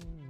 Mm.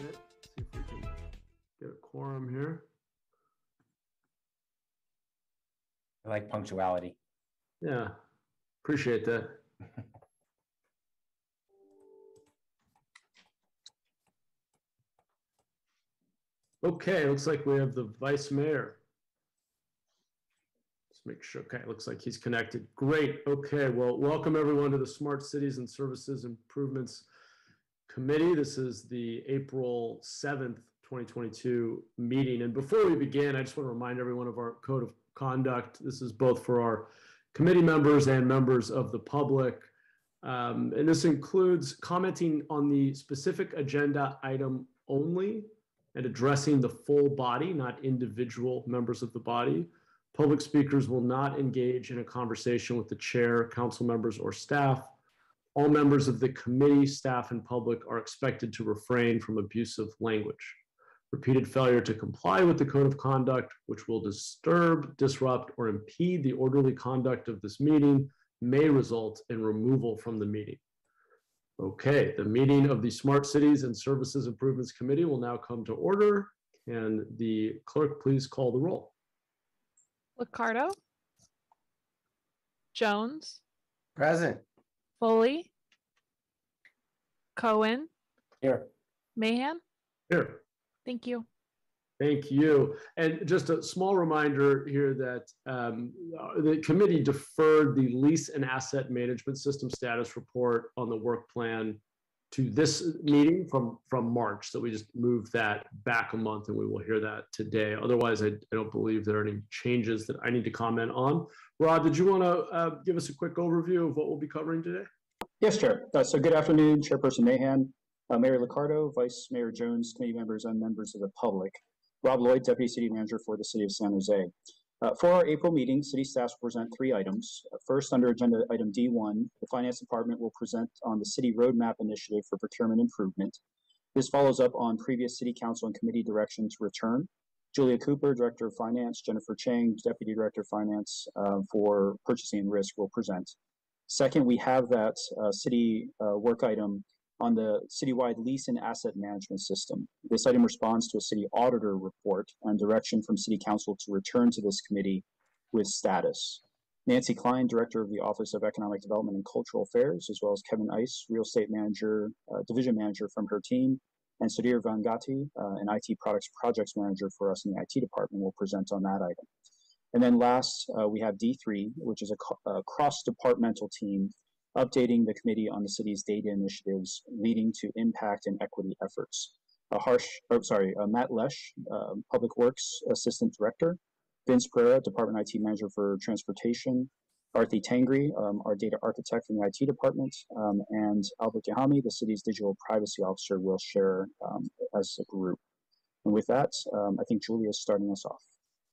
minute, see if we can get a quorum here. I like punctuality. Yeah, appreciate that. Okay, looks like we have the vice mayor. Let's make sure, okay, looks like he's connected. Great, okay, well, welcome everyone to the Smart Cities and Services Improvements Committee. This is the April 7th, 2022 meeting. And before we begin, I just want to remind everyone of our code of conduct. This is both for our committee members and members of the public. Um, and this includes commenting on the specific agenda item only and addressing the full body, not individual members of the body. Public speakers will not engage in a conversation with the chair, council members, or staff. All members of the committee, staff, and public are expected to refrain from abusive language. Repeated failure to comply with the code of conduct, which will disturb, disrupt, or impede the orderly conduct of this meeting, may result in removal from the meeting. Okay, the meeting of the Smart Cities and Services Improvements Committee will now come to order. Can the clerk please call the roll? Liccardo, Jones, Present. Foley, Cohen, Here. Mahan. Here. Thank you. Thank you. And just a small reminder here that um, the committee deferred the lease and asset management system status report on the work plan to this meeting from, from March. So we just moved that back a month and we will hear that today. Otherwise, I, I don't believe there are any changes that I need to comment on. Rod, did you want to uh, give us a quick overview of what we'll be covering today? Yes, Chair. Uh, so good afternoon, Chairperson Mahan, uh, Mayor Liccardo, Vice Mayor Jones, committee members, and members of the public. Rob Lloyd, Deputy City Manager for the City of San Jose. Uh, for our April meeting, City staff will present three items. Uh, first, under Agenda Item D1, the Finance Department will present on the City Roadmap Initiative for Procurement Improvement. This follows up on previous City Council and Committee direction to return. Julia Cooper, Director of Finance, Jennifer Chang, Deputy Director of Finance uh, for Purchasing and Risk will present. Second, we have that uh, city uh, work item on the citywide lease and asset management system. This item responds to a city auditor report and direction from city council to return to this committee with status. Nancy Klein, Director of the Office of Economic Development and Cultural Affairs, as well as Kevin Ice, Real Estate Manager, uh, Division Manager from her team, and Sudhir Vangati, uh, an IT Products Projects Manager for us in the IT department, will present on that item. And then last, uh, we have D3, which is a, a cross-departmental team updating the committee on the city's data initiatives leading to impact and equity efforts. Uh, Harsh, oh, sorry, uh, Matt Loesch, uh, Public Works Assistant Director, Vince Pereira, Department IT Manager for Transportation, Arthi Tangri, um, our data architect from the IT department, um, and Albert Gehami, the city's digital privacy officer, will share um, as a group. And with that, um, I think Julia is starting us off.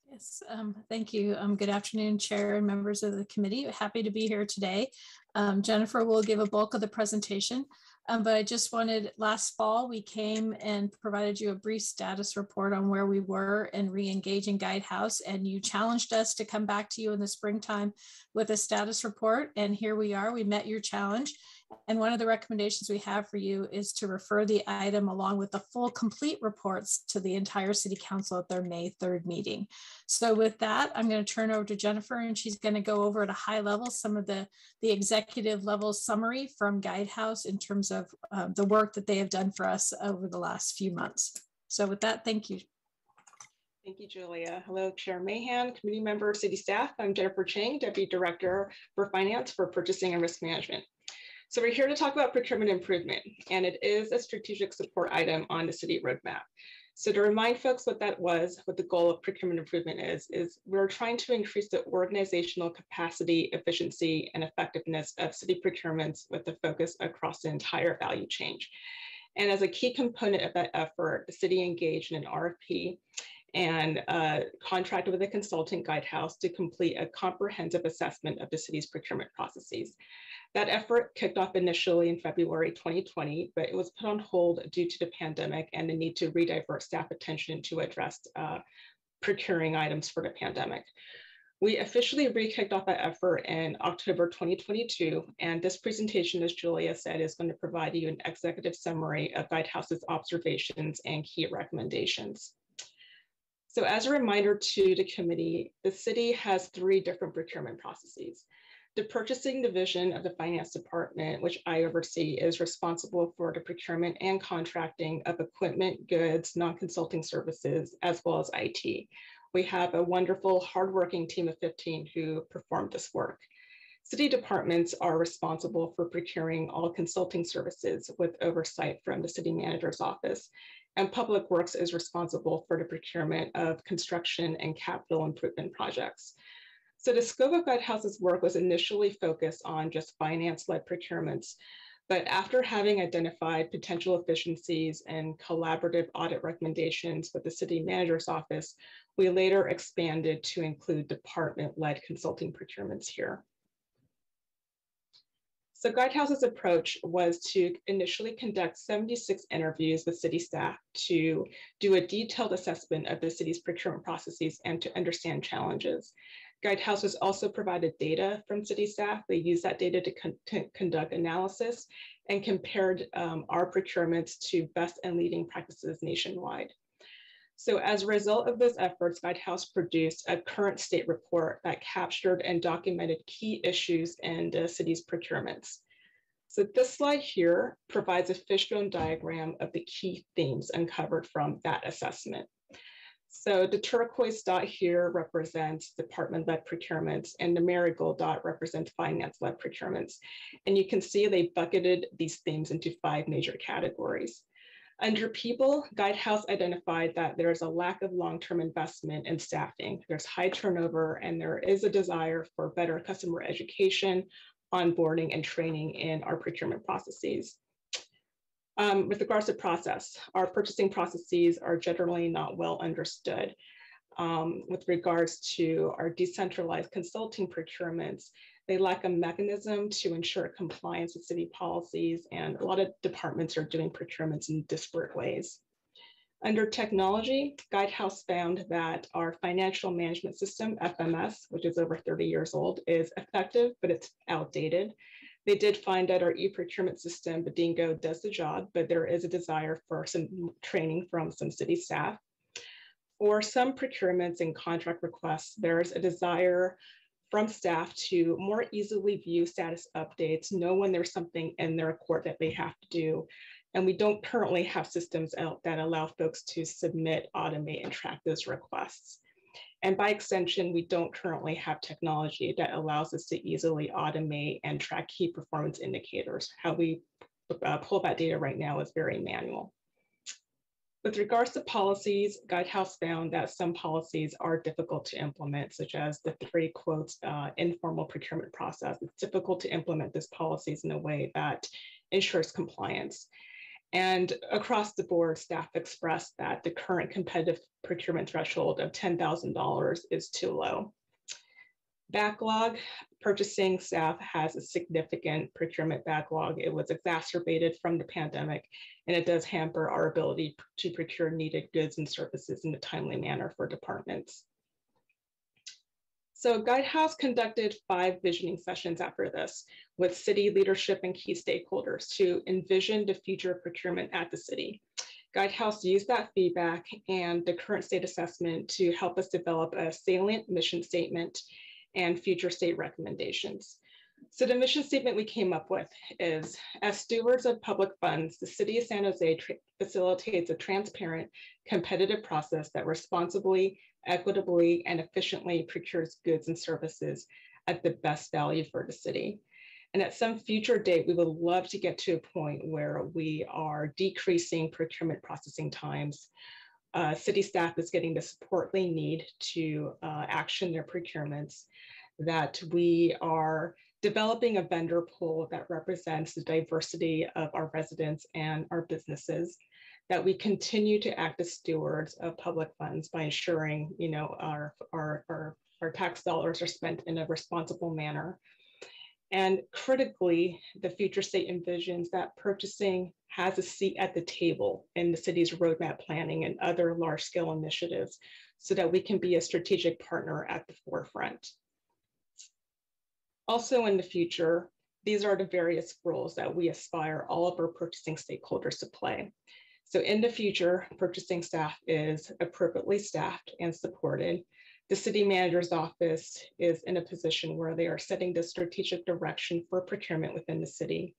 Yes, um, thank you. Um, good afternoon, Chair and members of the committee. Happy to be here today. Um, Jennifer will give a bulk of the presentation, um, but I just wanted, last fall, we came and provided you a brief status report on where we were in re-engaging Guidehouse, and you challenged us to come back to you in the springtime with a status report, and here we are. We met your challenge. And one of the recommendations we have for you is to refer the item along with the full complete reports to the entire City Council at their May 3rd meeting. So with that, I'm going to turn over to Jennifer and she's going to go over at a high level some of the, the executive level summary from Guidehouse in terms of um, the work that they have done for us over the last few months. So with that, thank you. Thank you, Julia. Hello, Chair Mahan, committee member, city staff. I'm Jennifer Chang, Deputy Director for Finance for Purchasing and Risk Management. So we're here to talk about procurement improvement, and it is a strategic support item on the city roadmap. So to remind folks what that was, what the goal of procurement improvement is, is we're trying to increase the organizational capacity, efficiency, and effectiveness of city procurements with a focus across the entire value chain. And as a key component of that effort, the city engaged in an RFP and uh, contracted with a consultant guidehouse to complete a comprehensive assessment of the city's procurement processes. That effort kicked off initially in February 2020, but it was put on hold due to the pandemic and the need to redivert staff attention to address uh, procuring items for the pandemic. We officially re-kicked off that effort in October 2022, and this presentation, as Julia said, is going to provide you an executive summary of Guidehouse's observations and key recommendations. So as a reminder to the committee, the city has three different procurement processes. The purchasing division of the finance department, which I oversee, is responsible for the procurement and contracting of equipment, goods, non-consulting services, as well as IT. We have a wonderful, hardworking team of 15 who perform this work. City departments are responsible for procuring all consulting services with oversight from the city manager's office. And Public Works is responsible for the procurement of construction and capital improvement projects. So the scope of Guidehouse's work was initially focused on just finance-led procurements, but after having identified potential efficiencies and collaborative audit recommendations with the city manager's office, we later expanded to include department-led consulting procurements here. So Guidehouse's approach was to initially conduct 76 interviews with city staff to do a detailed assessment of the city's procurement processes and to understand challenges. Guidehouse has also provided data from city staff. They use that data to, con to conduct analysis and compared um, our procurements to best and leading practices nationwide. So as a result of those efforts, Guidehouse produced a current state report that captured and documented key issues in the city's procurements. So this slide here provides a fishbone diagram of the key themes uncovered from that assessment. So the turquoise dot here represents department-led procurements and the marigold dot represents finance-led procurements. And you can see they bucketed these themes into five major categories. Under people, Guidehouse identified that there is a lack of long-term investment in staffing. There's high turnover and there is a desire for better customer education, onboarding and training in our procurement processes. Um, with regards to process, our purchasing processes are generally not well understood. Um, with regards to our decentralized consulting procurements, they lack a mechanism to ensure compliance with city policies, and a lot of departments are doing procurements in disparate ways. Under technology, Guidehouse found that our financial management system, FMS, which is over 30 years old, is effective, but it's outdated. They did find that our e-procurement system, Biddingo, does the job, but there is a desire for some training from some city staff. For some procurements and contract requests, there's a desire from staff to more easily view status updates, know when there's something in their report that they have to do. And we don't currently have systems out that allow folks to submit, automate, and track those requests. And by extension, we don't currently have technology that allows us to easily automate and track key performance indicators. How we uh, pull that data right now is very manual. With regards to policies, Guidehouse found that some policies are difficult to implement, such as the three quotes uh, informal procurement process. It's difficult to implement these policies in a way that ensures compliance. And across the board, staff expressed that the current competitive procurement threshold of $10,000 is too low. Backlog, purchasing staff has a significant procurement backlog. It was exacerbated from the pandemic, and it does hamper our ability to procure needed goods and services in a timely manner for departments. So Guidehouse conducted five visioning sessions after this with city leadership and key stakeholders to envision the future of procurement at the city. Guidehouse used that feedback and the current state assessment to help us develop a salient mission statement and future state recommendations. So the mission statement we came up with is, as stewards of public funds, the city of San Jose facilitates a transparent, competitive process that responsibly equitably and efficiently procures goods and services at the best value for the city. And at some future date, we would love to get to a point where we are decreasing procurement processing times. Uh, city staff is getting the support they need to uh, action their procurements, that we are developing a vendor pool that represents the diversity of our residents and our businesses, that we continue to act as stewards of public funds by ensuring, you know, our, our, our, our tax dollars are spent in a responsible manner. And critically, the future state envisions that purchasing has a seat at the table in the city's roadmap planning and other large scale initiatives so that we can be a strategic partner at the forefront. Also in the future, these are the various roles that we aspire all of our purchasing stakeholders to play. So in the future, purchasing staff is appropriately staffed and supported. The city manager's office is in a position where they are setting the strategic direction for procurement within the city.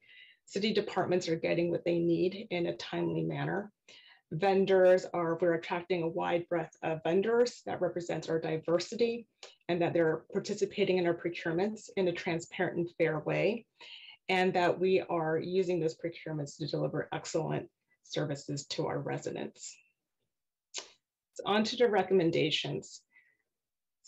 City departments are getting what they need in a timely manner. Vendors are, we're attracting a wide breadth of vendors that represents our diversity and that they're participating in our procurements in a transparent and fair way. And that we are using those procurements to deliver excellent services to our residents. So on to the recommendations.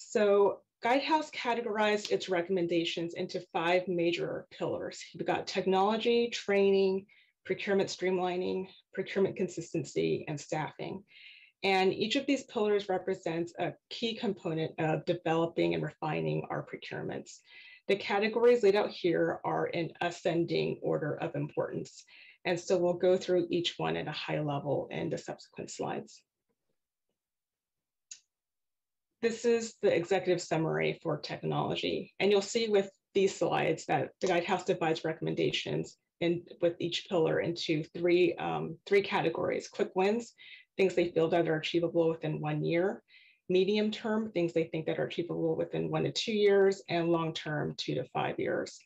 So Guidehouse categorized its recommendations into five major pillars. We've got technology, training, procurement streamlining, procurement consistency, and staffing. And each of these pillars represents a key component of developing and refining our procurements. The categories laid out here are in ascending order of importance. And so we'll go through each one at a high level in the subsequent slides. This is the executive summary for technology. And you'll see with these slides that the Guidehouse divides recommendations in, with each pillar into three, um, three categories, quick wins, things they feel that are achievable within one year, medium term, things they think that are achievable within one to two years, and long term, two to five years.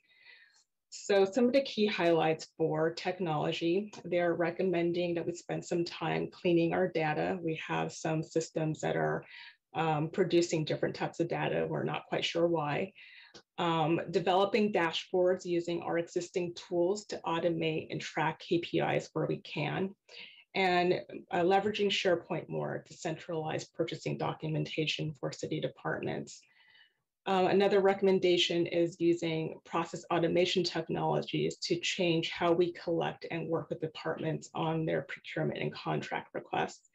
So some of the key highlights for technology, they're recommending that we spend some time cleaning our data. We have some systems that are um, producing different types of data. We're not quite sure why. Um, developing dashboards using our existing tools to automate and track KPIs where we can. And uh, leveraging SharePoint more to centralize purchasing documentation for city departments. Um, another recommendation is using process automation technologies to change how we collect and work with departments on their procurement and contract requests.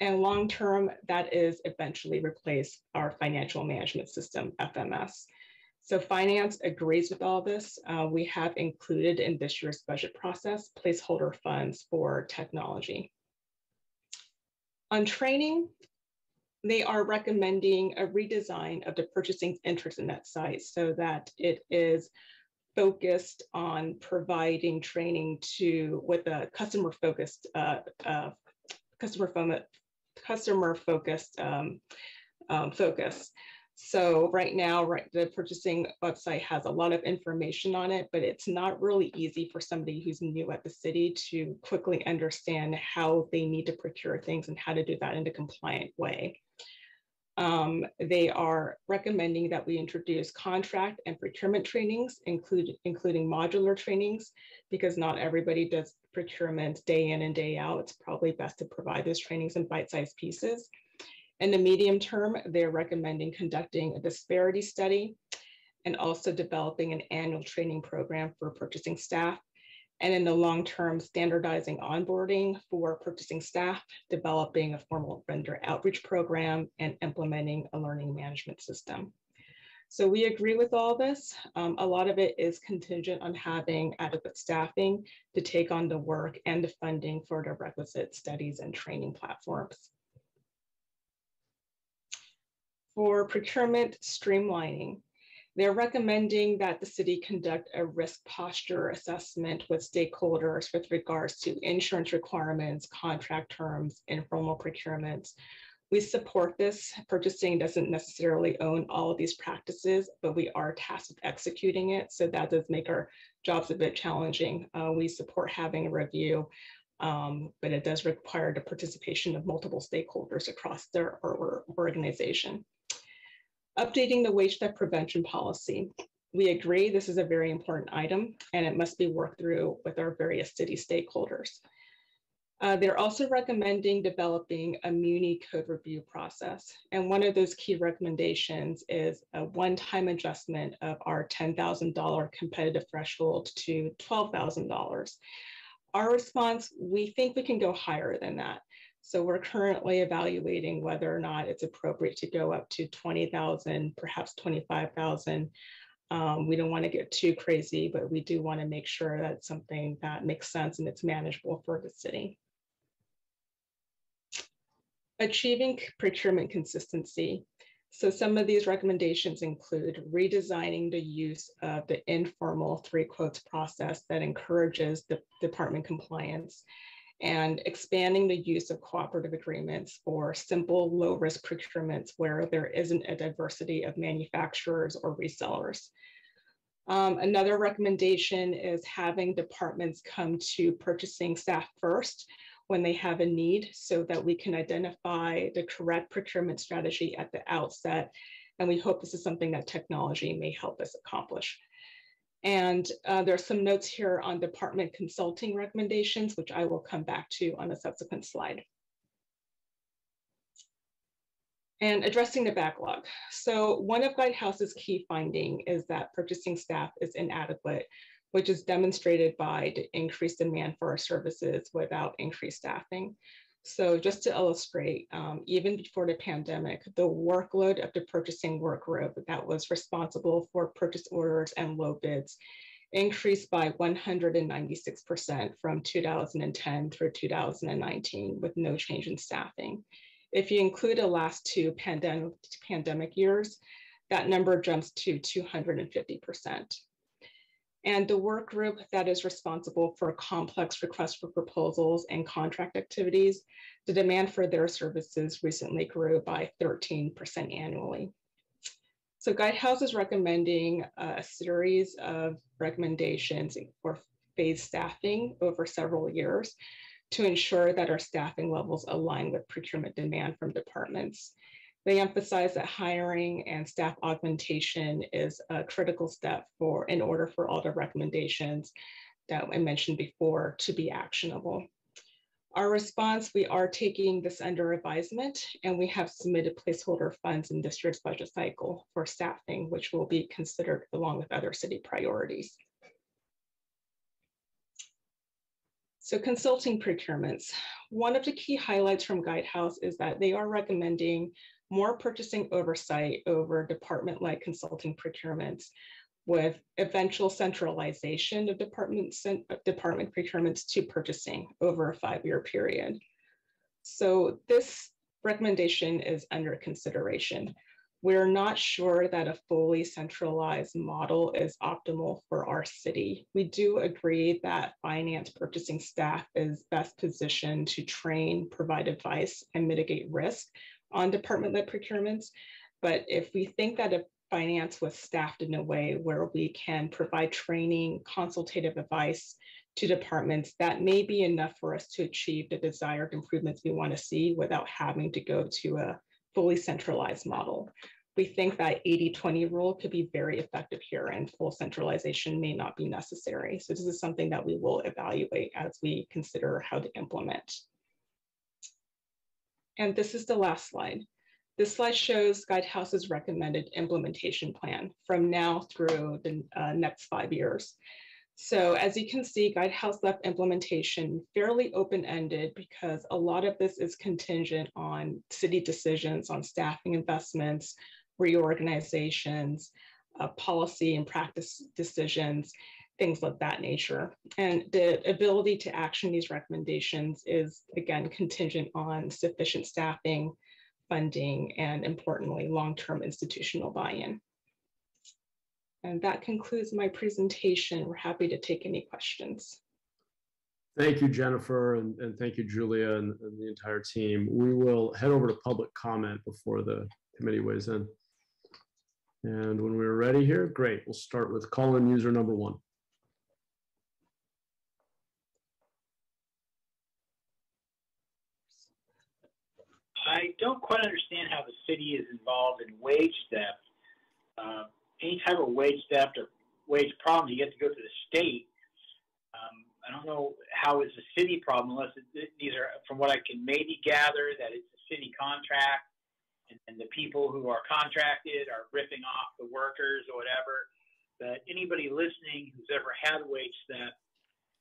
And long term, that is eventually replace our financial management system, FMS. So finance agrees with all this. Uh, we have included in this year's budget process placeholder funds for technology. On training, they are recommending a redesign of the purchasing intranet site so that it is focused on providing training to with a customer focused uh, uh, customer customer focused um, um, focus. So right now, right, the purchasing website has a lot of information on it, but it's not really easy for somebody who's new at the city to quickly understand how they need to procure things and how to do that in a compliant way. Um, they are recommending that we introduce contract and procurement trainings, include, including modular trainings, because not everybody does procurement day in and day out. It's probably best to provide those trainings in bite-sized pieces. In the medium term, they're recommending conducting a disparity study and also developing an annual training program for purchasing staff and in the long term, standardizing onboarding for purchasing staff, developing a formal vendor outreach program, and implementing a learning management system. So we agree with all this. Um, a lot of it is contingent on having adequate staffing to take on the work and the funding for the requisite studies and training platforms. For procurement streamlining, they're recommending that the city conduct a risk posture assessment with stakeholders with regards to insurance requirements, contract terms, informal procurements. We support this. Purchasing doesn't necessarily own all of these practices, but we are tasked with executing it. So that does make our jobs a bit challenging. Uh, we support having a review, um, but it does require the participation of multiple stakeholders across their organization updating the wage theft prevention policy. We agree this is a very important item and it must be worked through with our various city stakeholders. Uh, they're also recommending developing a Muni code review process. And one of those key recommendations is a one-time adjustment of our $10,000 competitive threshold to $12,000. Our response, we think we can go higher than that. So we're currently evaluating whether or not it's appropriate to go up to 20,000, perhaps 25,000. Um, we don't want to get too crazy, but we do want to make sure that's something that makes sense and it's manageable for the city. Achieving procurement consistency. So some of these recommendations include redesigning the use of the informal three quotes process that encourages the department compliance and expanding the use of cooperative agreements for simple low risk procurements where there isn't a diversity of manufacturers or resellers. Um, another recommendation is having departments come to purchasing staff first when they have a need so that we can identify the correct procurement strategy at the outset. And we hope this is something that technology may help us accomplish. And uh, there are some notes here on department consulting recommendations, which I will come back to on a subsequent slide. And addressing the backlog. So one of Guidehouse's key finding is that purchasing staff is inadequate which is demonstrated by the increased demand for our services without increased staffing. So just to illustrate, um, even before the pandemic, the workload of the purchasing work group that was responsible for purchase orders and low bids increased by 196% from 2010 through 2019 with no change in staffing. If you include the last two pandemic, pandemic years, that number jumps to 250%. And the work group that is responsible for complex requests for proposals and contract activities, the demand for their services recently grew by 13% annually. So Guidehouse is recommending a series of recommendations for phase staffing over several years to ensure that our staffing levels align with procurement demand from departments. They emphasize that hiring and staff augmentation is a critical step for in order for all the recommendations that I mentioned before to be actionable. Our response, we are taking this under advisement and we have submitted placeholder funds in this budget cycle for staffing, which will be considered along with other city priorities. So consulting procurements. One of the key highlights from Guidehouse is that they are recommending more purchasing oversight over department-led consulting procurements with eventual centralization of department, uh, department procurements to purchasing over a five-year period. So this recommendation is under consideration. We're not sure that a fully centralized model is optimal for our city. We do agree that finance purchasing staff is best positioned to train, provide advice, and mitigate risk on department-led procurements. But if we think that if finance was staffed in a way where we can provide training, consultative advice to departments, that may be enough for us to achieve the desired improvements we want to see without having to go to a fully centralized model. We think that 80-20 rule could be very effective here and full centralization may not be necessary. So this is something that we will evaluate as we consider how to implement. And this is the last slide. This slide shows Guidehouse's recommended implementation plan from now through the uh, next five years. So as you can see, Guidehouse left implementation fairly open-ended because a lot of this is contingent on city decisions on staffing investments, reorganizations, uh, policy and practice decisions, things of that nature. And the ability to action these recommendations is, again, contingent on sufficient staffing, funding, and importantly, long-term institutional buy-in. And that concludes my presentation. We're happy to take any questions. Thank you, Jennifer, and, and thank you, Julia, and, and the entire team. We will head over to public comment before the committee weighs in. And when we're ready here, great. We'll start with call-in user number one. I don't quite understand how the city is involved in wage theft. Uh, any type of wage theft or wage problem, you get to go to the state. Um, I don't know how it's a city problem unless it, these are, from what I can maybe gather, that it's a city contract and, and the people who are contracted are ripping off the workers or whatever. But anybody listening who's ever had wage theft,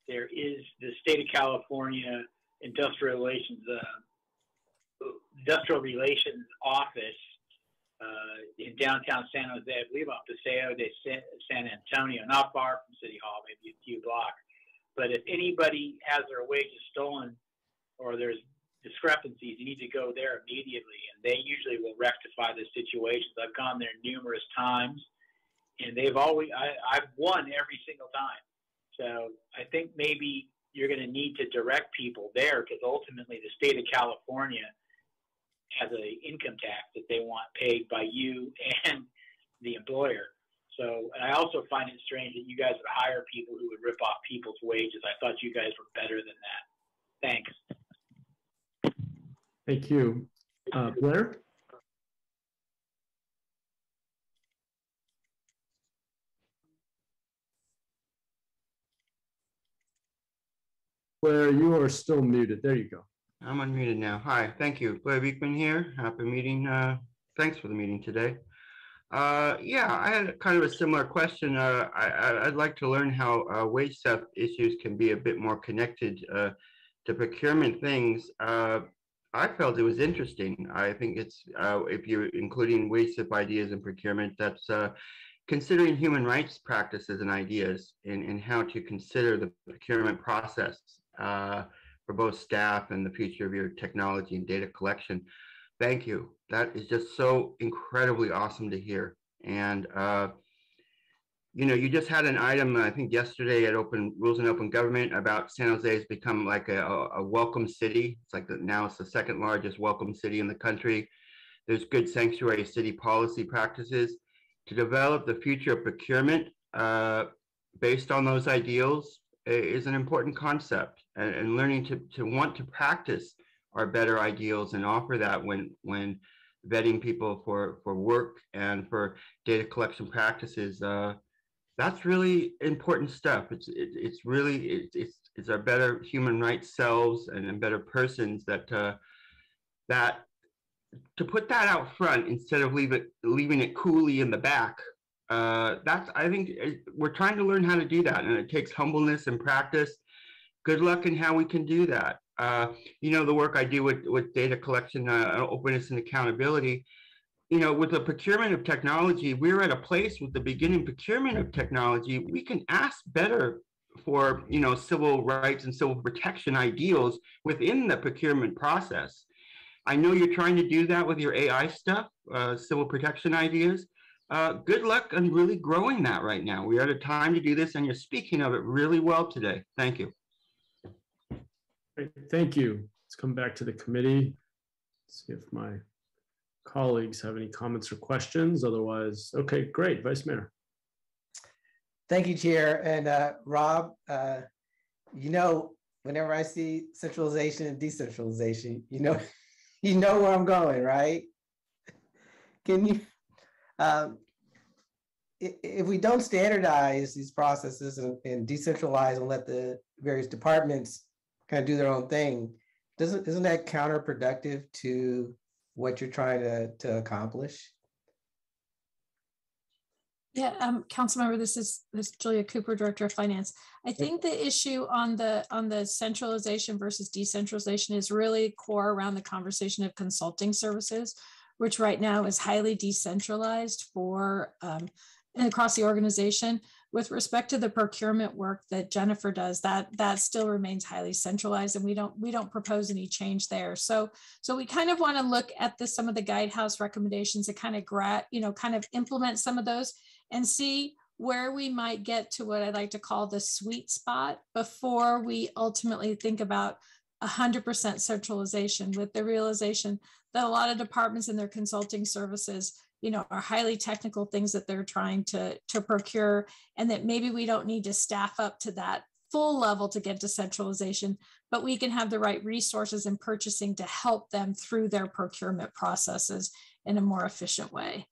there is the state of California industrial relations uh, industrial relations office uh, in downtown San Jose, I believe on Paseo de San Antonio, not far from City Hall, maybe a few blocks. But if anybody has their wages stolen or there's discrepancies, you need to go there immediately, and they usually will rectify the situations. I've gone there numerous times, and they've always I, I've won every single time. So I think maybe you're going to need to direct people there because ultimately the state of California has a income tax that they want paid by you and the employer. So, and I also find it strange that you guys would hire people who would rip off people's wages. I thought you guys were better than that. Thanks. Thank you. Uh, Blair? Blair, you are still muted. There you go. I'm unmuted now. Hi, thank you. Blair Beekman here. Happy meeting. Uh, thanks for the meeting today. Uh, yeah, I had kind of a similar question. Uh, I, would like to learn how uh, wage theft issues can be a bit more connected uh, to procurement things. Uh, I felt it was interesting. I think it's if you're including wage theft ideas in procurement, that's considering human rights practices and ideas and, and how to consider the procurement process for both staff and the future of your technology and data collection. Thank you. That is just so incredibly awesome to hear. And, uh, you know, you just had an item, I think yesterday at Open Rules and Open Government about San Jose has become like a, a welcome city. It's like the, now it's the second largest welcome city in the country. There's good sanctuary city policy practices to develop the future of procurement uh, based on those ideals is an important concept and, and learning to, to want to practice our better ideals and offer that when when vetting people for for work and for data collection practices uh, that's really important stuff. It's it, it's really it, it's it's our better human rights selves and, and better persons that uh, that to put that out front instead of leave it leaving it coolly in the back uh, that's i think uh, we're trying to learn how to do that and it takes humbleness and practice. Good luck in how we can do that. Uh, you know the work i do with with data collection uh, openness and accountability. You know with the procurement of technology we're at a place with the beginning procurement of technology. We can ask better for you know civil rights and civil protection ideals within the procurement process. I know you're trying to do that with your ai stuff uh, civil protection ideas uh, good luck on really growing that right now. We are at a time to do this, and you're speaking of it really well today. Thank you. Great, thank you. Let's come back to the committee. See if my colleagues have any comments or questions. Otherwise, okay, great, Vice Mayor. Thank you, Chair. And uh, Rob, uh, you know, whenever I see centralization and decentralization, you know, you know where I'm going, right? Can you um, if we don't standardize these processes and, and, decentralize and let the various departments kind of do their own thing, doesn't isn't that counterproductive to what you're trying to, to accomplish? Yeah, um, council member, this is this is Julia Cooper, Director of Finance. I think the issue on the on the centralization versus decentralization is really core around the conversation of consulting services which right now is highly decentralized for um, and across the organization. With respect to the procurement work that Jennifer does, that that still remains highly centralized, and we don't we don't propose any change there. So so we kind of want to look at the some of the guidehouse recommendations and kind of gra- you know kind of implement some of those and see where we might get to what I like to call the sweet spot before we ultimately think about 100% centralization with the realization that a lot of departments and their consulting services you know are highly technical things that they're trying to to procure and that maybe we don't need to staff up to that full level to get to centralization but we can have the right resources and purchasing to help them through their procurement processes in a more efficient way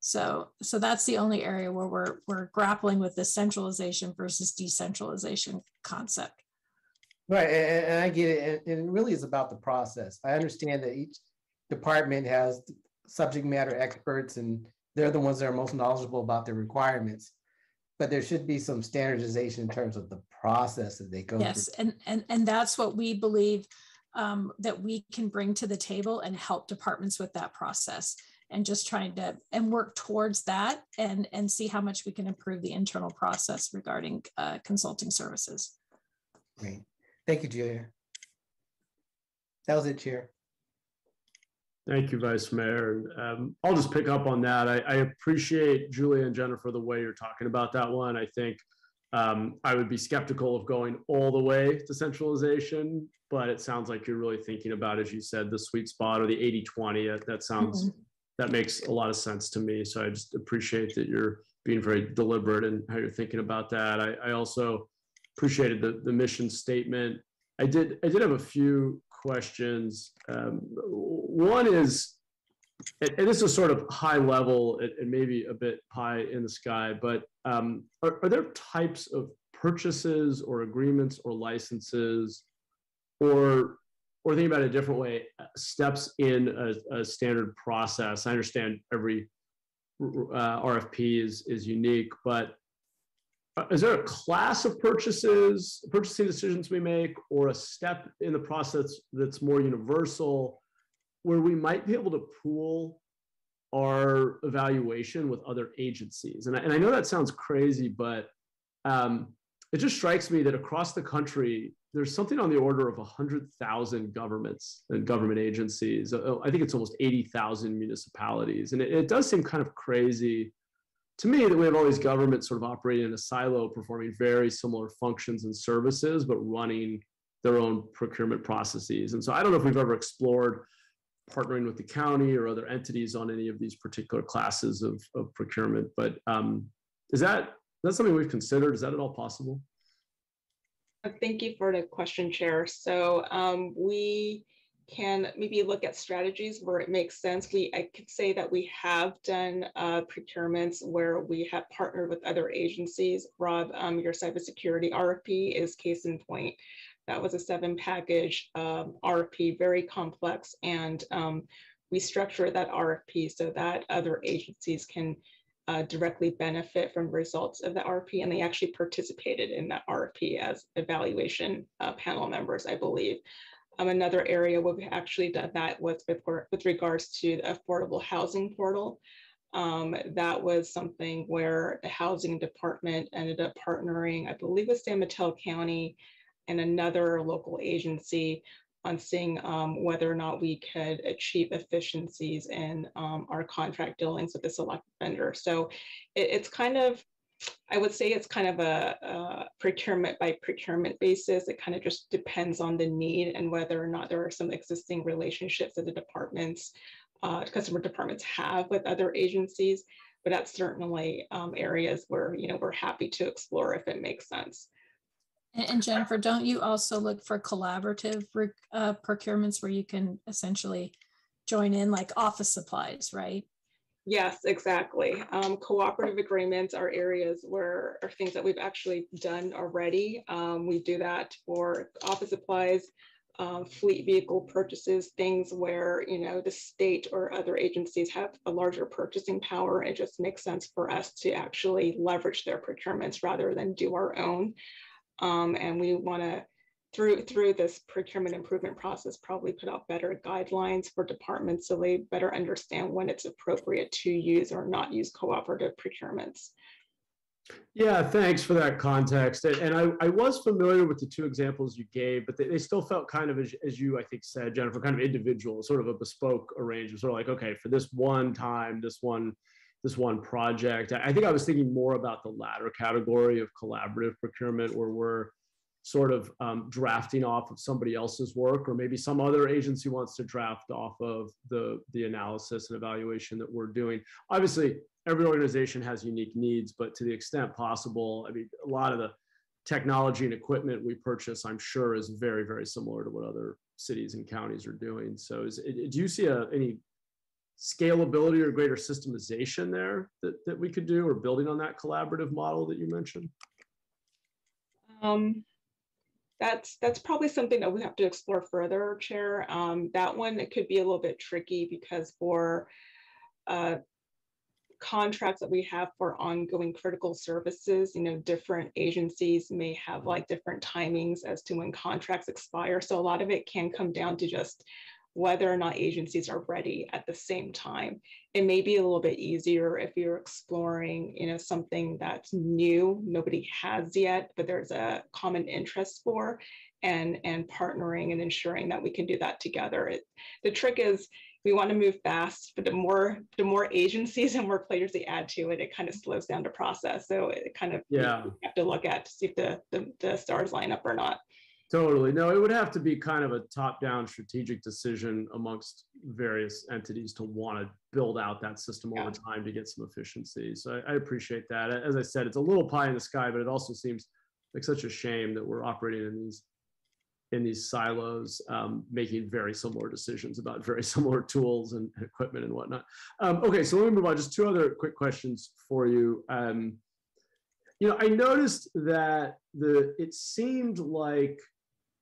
So, so that's the only area where we're, we're grappling with the centralization versus decentralization concept. Right, and, and I get it, and, and it really is about the process. I understand that each department has subject matter experts and they're the ones that are most knowledgeable about the requirements. But there should be some standardization in terms of the process that they go through. Yes, and, and, and that's what we believe um, that we can bring to the table and help departments with that process and just trying to and work towards that and and see how much we can improve the internal process regarding uh, consulting services. Great. Thank you, Julia. That was it, Chair. Thank you, Vice Mayor. Um, I'll just pick up on that. I, I, appreciate Julia and Jennifer the way you're talking about that one. I think um, I would be skeptical of going all the way to centralization, but it sounds like you're really thinking about, as you said, the sweet spot or the 80 20. That sounds, mm -hmm. that makes a lot of sense to me. So I just appreciate that you're being very deliberate in how you're thinking about that. I, I also appreciated the, the mission statement. I did, I did have a few questions. Um, one is, and this is sort of high level and maybe a bit pie in the sky, but um, are, are, there types of purchases or agreements or licenses or or think about it a different way, steps in a, a standard process? I understand every uh, RFP is, is unique, but is there a class of purchases, purchasing decisions we make, or a step in the process that's more universal where we might be able to pool our evaluation with other agencies? And I, and I know that sounds crazy, but um, it just strikes me that across the country, there's something on the order of 100,000 governments and government agencies. Uh, I think it's almost 80,000 municipalities. And it, it does seem kind of crazy to me that we have all these governments sort of operating in a silo performing very similar functions and services but running their own procurement processes. And so i don't know if we've ever explored partnering with the county or other entities on any of these particular classes of, of procurement but um, is that that's something we've considered? Is that at all possible? Thank you for the question chair. So um, we can maybe look at strategies where it makes sense. We I could say that we have done uh, procurements where we have partnered with other agencies. Rob, um, your cybersecurity RFP is case in point. That was a seven package um, RFP, very complex, and um, we structure that RFP so that other agencies can uh, directly benefit from results of the RFP, and they actually participated in that RFP as evaluation uh, panel members, I believe. Um, another area where we've actually done that was with, with regards to the affordable housing portal. Um, that was something where the housing department ended up partnering, I believe with San Mateo County and another local agency on seeing um, whether or not we could achieve efficiencies in um, our contract dealings with the select vendor. So it, it's kind of I would say it's kind of a, a, procurement by procurement basis. It kind of just depends on the need and whether or not there are some existing relationships that the departments, uh, customer departments have with other agencies. But that's certainly um, areas where you know we're happy to explore if it makes sense. And, and Jennifer, don't you also look for collaborative uh, procurements where you can essentially join in like office supplies, right? Yes, exactly. Um, cooperative agreements are areas where are things that we've actually done already. Um, we do that for office supplies, um, fleet vehicle purchases, things where you know the state or other agencies have a larger purchasing power. It just makes sense for us to actually leverage their procurements rather than do our own. Um, and we want to through through this procurement improvement process probably put out better guidelines for departments so they better understand when it's appropriate to use or not use cooperative procurements. Yeah, thanks for that context. And I, I was familiar with the two examples you gave, but they, they still felt kind of, as, as you, I think, said, Jennifer, kind of individual, sort of a bespoke arrangement, sort of like, okay, for this one time, this one, this one project. I think I was thinking more about the latter category of collaborative procurement where we're sort of um, drafting off of somebody else's work, or maybe some other agency wants to draft off of the, the analysis and evaluation that we're doing. Obviously, every organization has unique needs, but to the extent possible, I mean, a lot of the technology and equipment we purchase, I'm sure, is very, very similar to what other cities and counties are doing. So, is, do you see a, any scalability or greater systemization there that, that we could do or building on that collaborative model that you mentioned? Um, that's that's probably something that we have to explore further, Chair. Um, that one it could be a little bit tricky because for uh, contracts that we have for ongoing critical services, you know, different agencies may have like different timings as to when contracts expire. So a lot of it can come down to just whether or not agencies are ready at the same time. It may be a little bit easier if you're exploring, you know, something that's new, nobody has yet, but there's a common interest for, and and partnering and ensuring that we can do that together. It, the trick is we want to move fast, but the more the more agencies and more players they add to it, it kind of slows down the process. So it kind of Yeah. you have to look at to see if the, the the stars line up or not. Totally. No, it would have to be kind of a top-down strategic decision amongst various entities to want to build out that system over time to get some efficiency. So I, I appreciate that. As I said, it's a little pie in the sky, but it also seems like such a shame that we're operating in these in these silos, um, making very similar decisions about very similar tools and equipment and whatnot. Um, okay, so let me move on. Just two other quick questions for you. Um, you know, I noticed that the it seemed like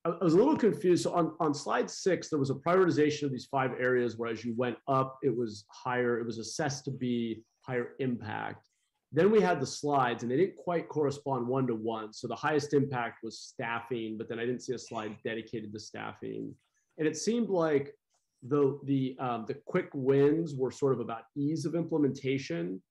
I was a little confused. So on, on slide six, there was a prioritization of these five areas where as you went up, it was higher, it was assessed to be higher impact. Then we had the slides and they didn't quite correspond one to one. So the highest impact was staffing, but then I didn't see a slide dedicated to staffing. And it seemed like the, the, um, the quick wins were sort of about ease of implementation.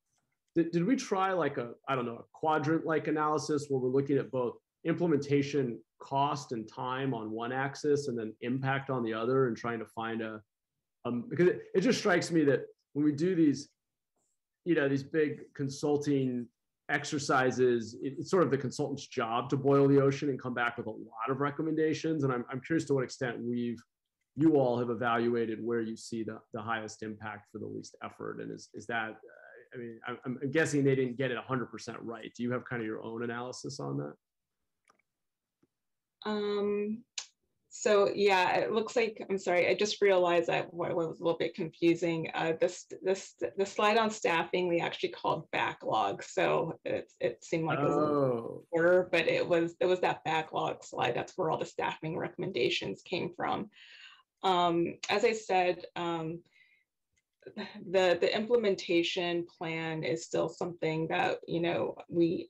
Did, did we try like a, I don't know, a quadrant like analysis where we're looking at both implementation cost and time on one axis and then impact on the other and trying to find a um, because it, it just strikes me that when we do these you know these big consulting exercises it, it's sort of the consultant's job to boil the ocean and come back with a lot of recommendations. And i'm, I'm curious to what extent we've you all have evaluated where you see the, the highest impact for the least effort. And is, is that uh, i mean I'm, I'm guessing they didn't get it 100% right. Do you have kind of your own analysis on that Um, so yeah, it looks like, I'm sorry, I just realized that what was a little bit confusing. Uh, this, this, the slide on staffing, we actually called backlog. So it, it seemed like it was a little oh order, but it was, it was that backlog slide. That's where all the staffing recommendations came from. Um, as I said, um, the the implementation plan is still something that you know we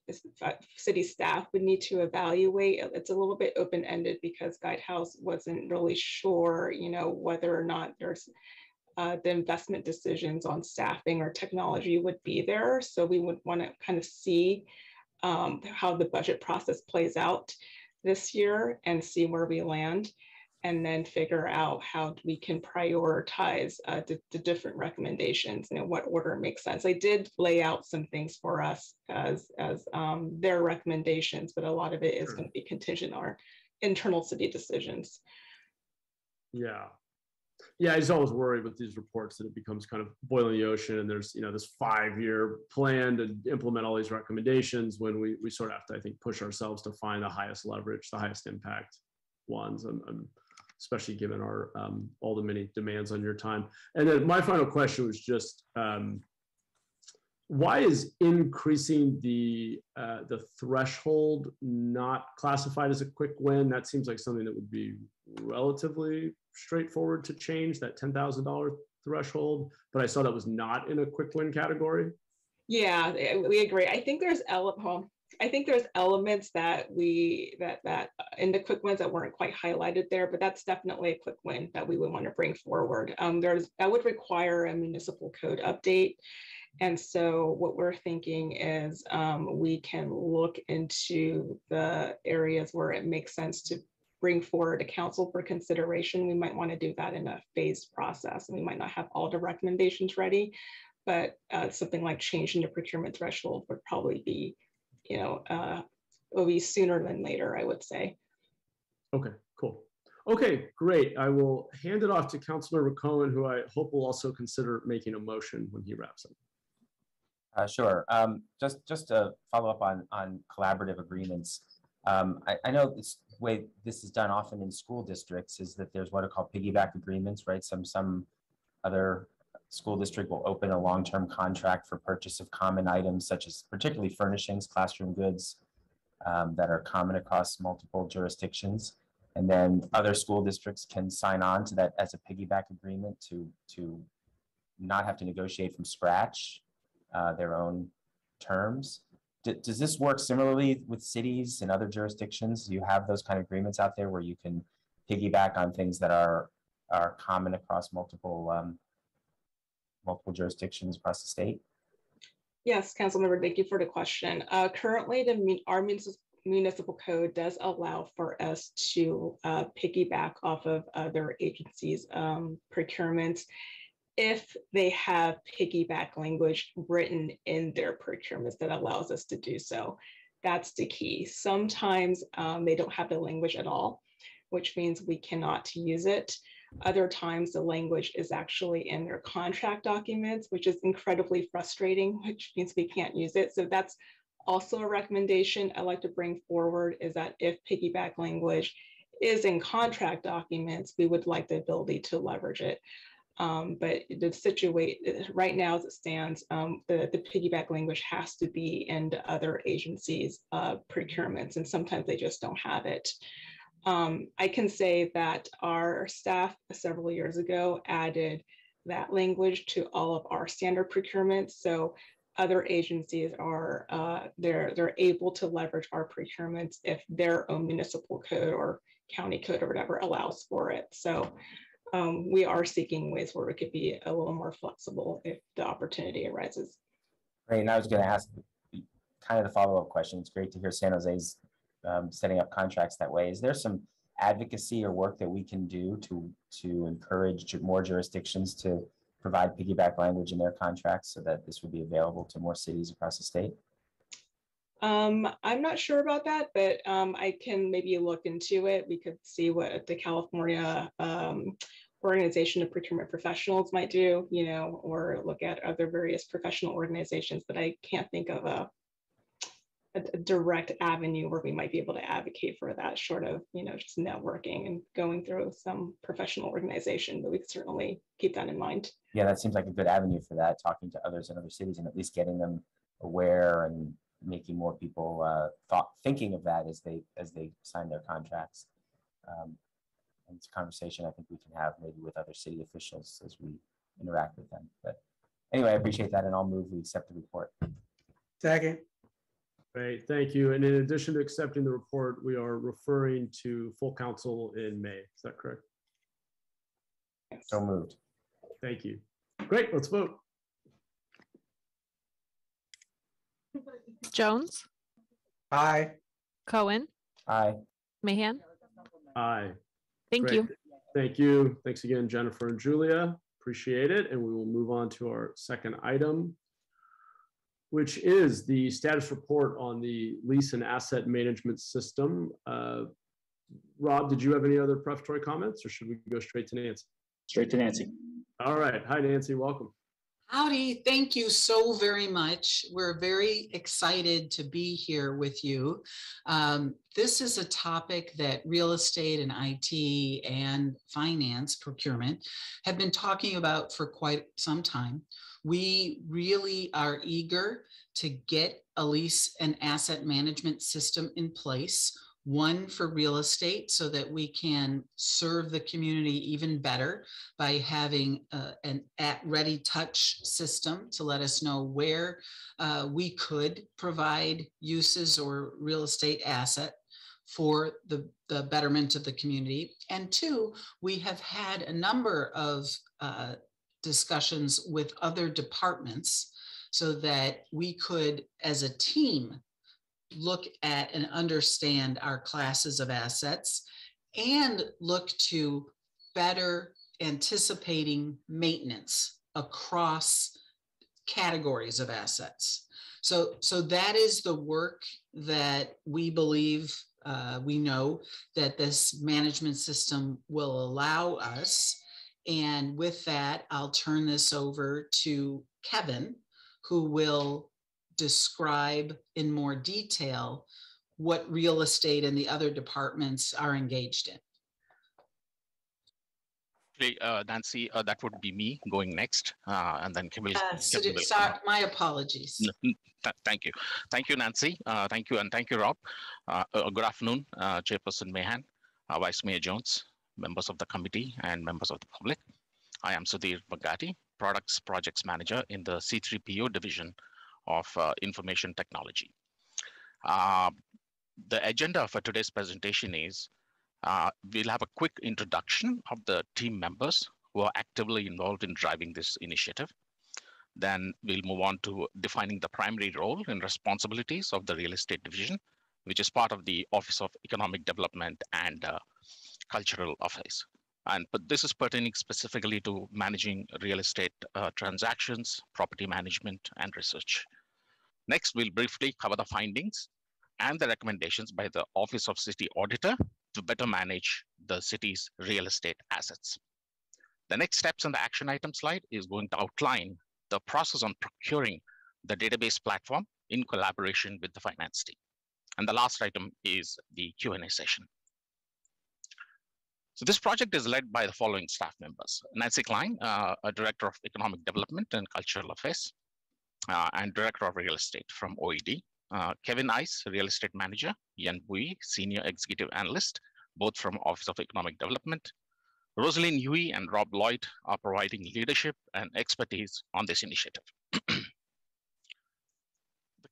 city staff would need to evaluate. It's a little bit open-ended because guidehouse wasn't really sure you know whether or not there's uh, the investment decisions on staffing or technology would be there. So we would want to kind of see um, how the budget process plays out this year and see where we land and then figure out how we can prioritize uh, the, the different recommendations and in what order makes sense. I did lay out some things for us as, as um, their recommendations, but a lot of it is Sure. going to be contingent on our internal city decisions. Yeah. Yeah, I just always worry with these reports that it becomes kind of boiling the ocean and there's, you know, this five-year plan to implement all these recommendations when we, we sort of have to, I think, push ourselves to find the highest leverage, the highest impact ones. And, and especially given our, um, all the many demands on your time. And then my final question was just, um, why is increasing the uh, the threshold not classified as a quick win? That seems like something that would be relatively straightforward to change that ten thousand dollar threshold. But I saw that was not in a quick win category. Yeah, we agree. I think there's ele- well, I think there's elements that we that that uh, in the quick wins that weren't quite highlighted there, but that's definitely a quick win that we would want to bring forward. Um, there's that would require a municipal code update. And so what we're thinking is um, we can look into the areas where it makes sense to bring forward a council for consideration. We might want to do that in a phased process and we might not have all the recommendations ready but uh, something like changing the procurement threshold would probably be, you know, uh, will be sooner than later, I would say. Okay, cool. Okay, great. I will hand it off to Councilmember Cohen, who I hope will also consider making a motion when he wraps up. Uh, sure. Um, just just to follow up on on collaborative agreements. Um, I, I know this way this is done often in school districts is that there's what are called piggyback agreements, right? Some some other school district will open a long-term contract for purchase of common items such as particularly furnishings, classroom goods um, that are common across multiple jurisdictions. And then other school districts can sign on to that as a piggyback agreement to, to not have to negotiate from scratch uh, their own terms. D- does this work similarly with cities and other jurisdictions? Do you have those kind of agreements out there where you can piggyback on things that are are common across multiple um, multiple jurisdictions across the state? Yes, Councilmember, thank you for the question. Uh, currently, the our municipal code does allow for us to uh, piggyback off of other agencies' um, procurements if they have piggyback language written in their procurements that allows us to do so. That's the key. Sometimes um, they don't have the language at all, which means we cannot use it. Other times the language is actually in their contract documents, which is incredibly frustrating, which means we can't use it. So that's also a recommendation I like to bring forward is that if piggyback language is in contract documents, we would like the ability to leverage it. Um, but the situation right now as it stands, um, the, the piggyback language has to be in the other agencies' uh, procurements, and sometimes they just don't have it. Um, I can say that our staff several years ago added that language to all of our standard procurements. So other agencies are uh, they're they're able to leverage our procurements if their own municipal code or county code or whatever allows for it. So um, we are seeking ways where we could be a little more flexible if the opportunity arises. Great, and I was going to ask kind of the follow-up question. It's great to hear San Jose's um, setting up contracts that way. Is there some advocacy or work that we can do to to encourage more jurisdictions to provide piggyback language in their contracts so that this would be available to more cities across the state? Um, I'm not sure about that, but um, I can maybe look into it. We could see what the California um, Organization of Procurement Professionals might do, you know, or look at other various professional organizations, but I can't think of a, a, a direct avenue where we might be able to advocate for that short of, you know, just networking and going through some professional organization, but we could certainly keep that in mind. Yeah, that seems like a good avenue for that, talking to others in other cities and at least getting them aware and making more people uh, thought thinking of that as they as they sign their contracts. Um, and it's a conversation I think we can have maybe with other city officials as we interact with them. But anyway, I appreciate that, and I'll move we accept the report. Second, Great, thank you. And in addition to accepting the report, we are referring to full council in May. Is that correct? So moved. Thank you. Great, let's vote. Jones, aye. Cohen, Aye. Mahan. Aye. Thank Great. you. Thank you. Thanks again, Jennifer and Julia. Appreciate it. And we will move on to our second item, which is the status report on the lease and asset management system. Uh, Rob, did you have any other prefatory comments or should we go straight to Nancy? Straight to Nancy. All right. Hi, Nancy. Welcome. Howdy, thank you so very much. We're very excited to be here with you. Um, this is a topic that real estate and IT and finance procurement have been talking about for quite some time. We really are eager to get a lease and asset management system in place one for real estate so that we can serve the community even better by having uh, an at ready touch system to let us know where uh, we could provide uses or real estate asset for the, the betterment of the community. And two, we have had a number of uh, discussions with other departments so that we could, as a team, look at and understand our classes of assets and look to better anticipating maintenance across categories of assets. So, so that is the work that we believe, uh, we know that this management system will allow us. And with that, I'll turn this over to Kevin, who will describe in more detail what real estate and the other departments are engaged in. Uh, Nancy, uh, that would be me going next, uh, and then Kevin. Uh, so did- sorry, My apologies. N- n- th- Thank you. Thank you, Nancy. Uh, Thank you, and thank you, Rob. Uh, uh, Good afternoon, uh, Chairperson Mahan, uh, Vice Mayor Jones, members of the committee, and members of the public. I am Sudhir Bagati, Products Projects Manager in the C3PO Division of uh, Information Technology. Uh, The agenda for today's presentation is uh, we'll have a quick introduction of the team members who are actively involved in driving this initiative. Then we'll move on to defining the primary role and responsibilities of the real estate division, which is part of the Office of Economic Development and uh, Cultural office. And but this is pertaining specifically to managing real estate uh, transactions, property management, and research. Next, we'll briefly cover the findings and the recommendations by the Office of City Auditor to better manage the city's real estate assets. The next steps on the action item slide is going to outline the process on procuring the database platform in collaboration with the finance team. And the last item is the Q&A session. So this project is led by the following staff members. Nancy Klein, uh, a Director of Economic Development and Cultural Affairs, uh, and Director of Real Estate from OED. Uh, Kevin Ice, Real Estate Manager, Yan Bui, Senior Executive Analyst, both from Office of Economic Development. Rosalynn Hughey and Rob Lloyd are providing leadership and expertise on this initiative.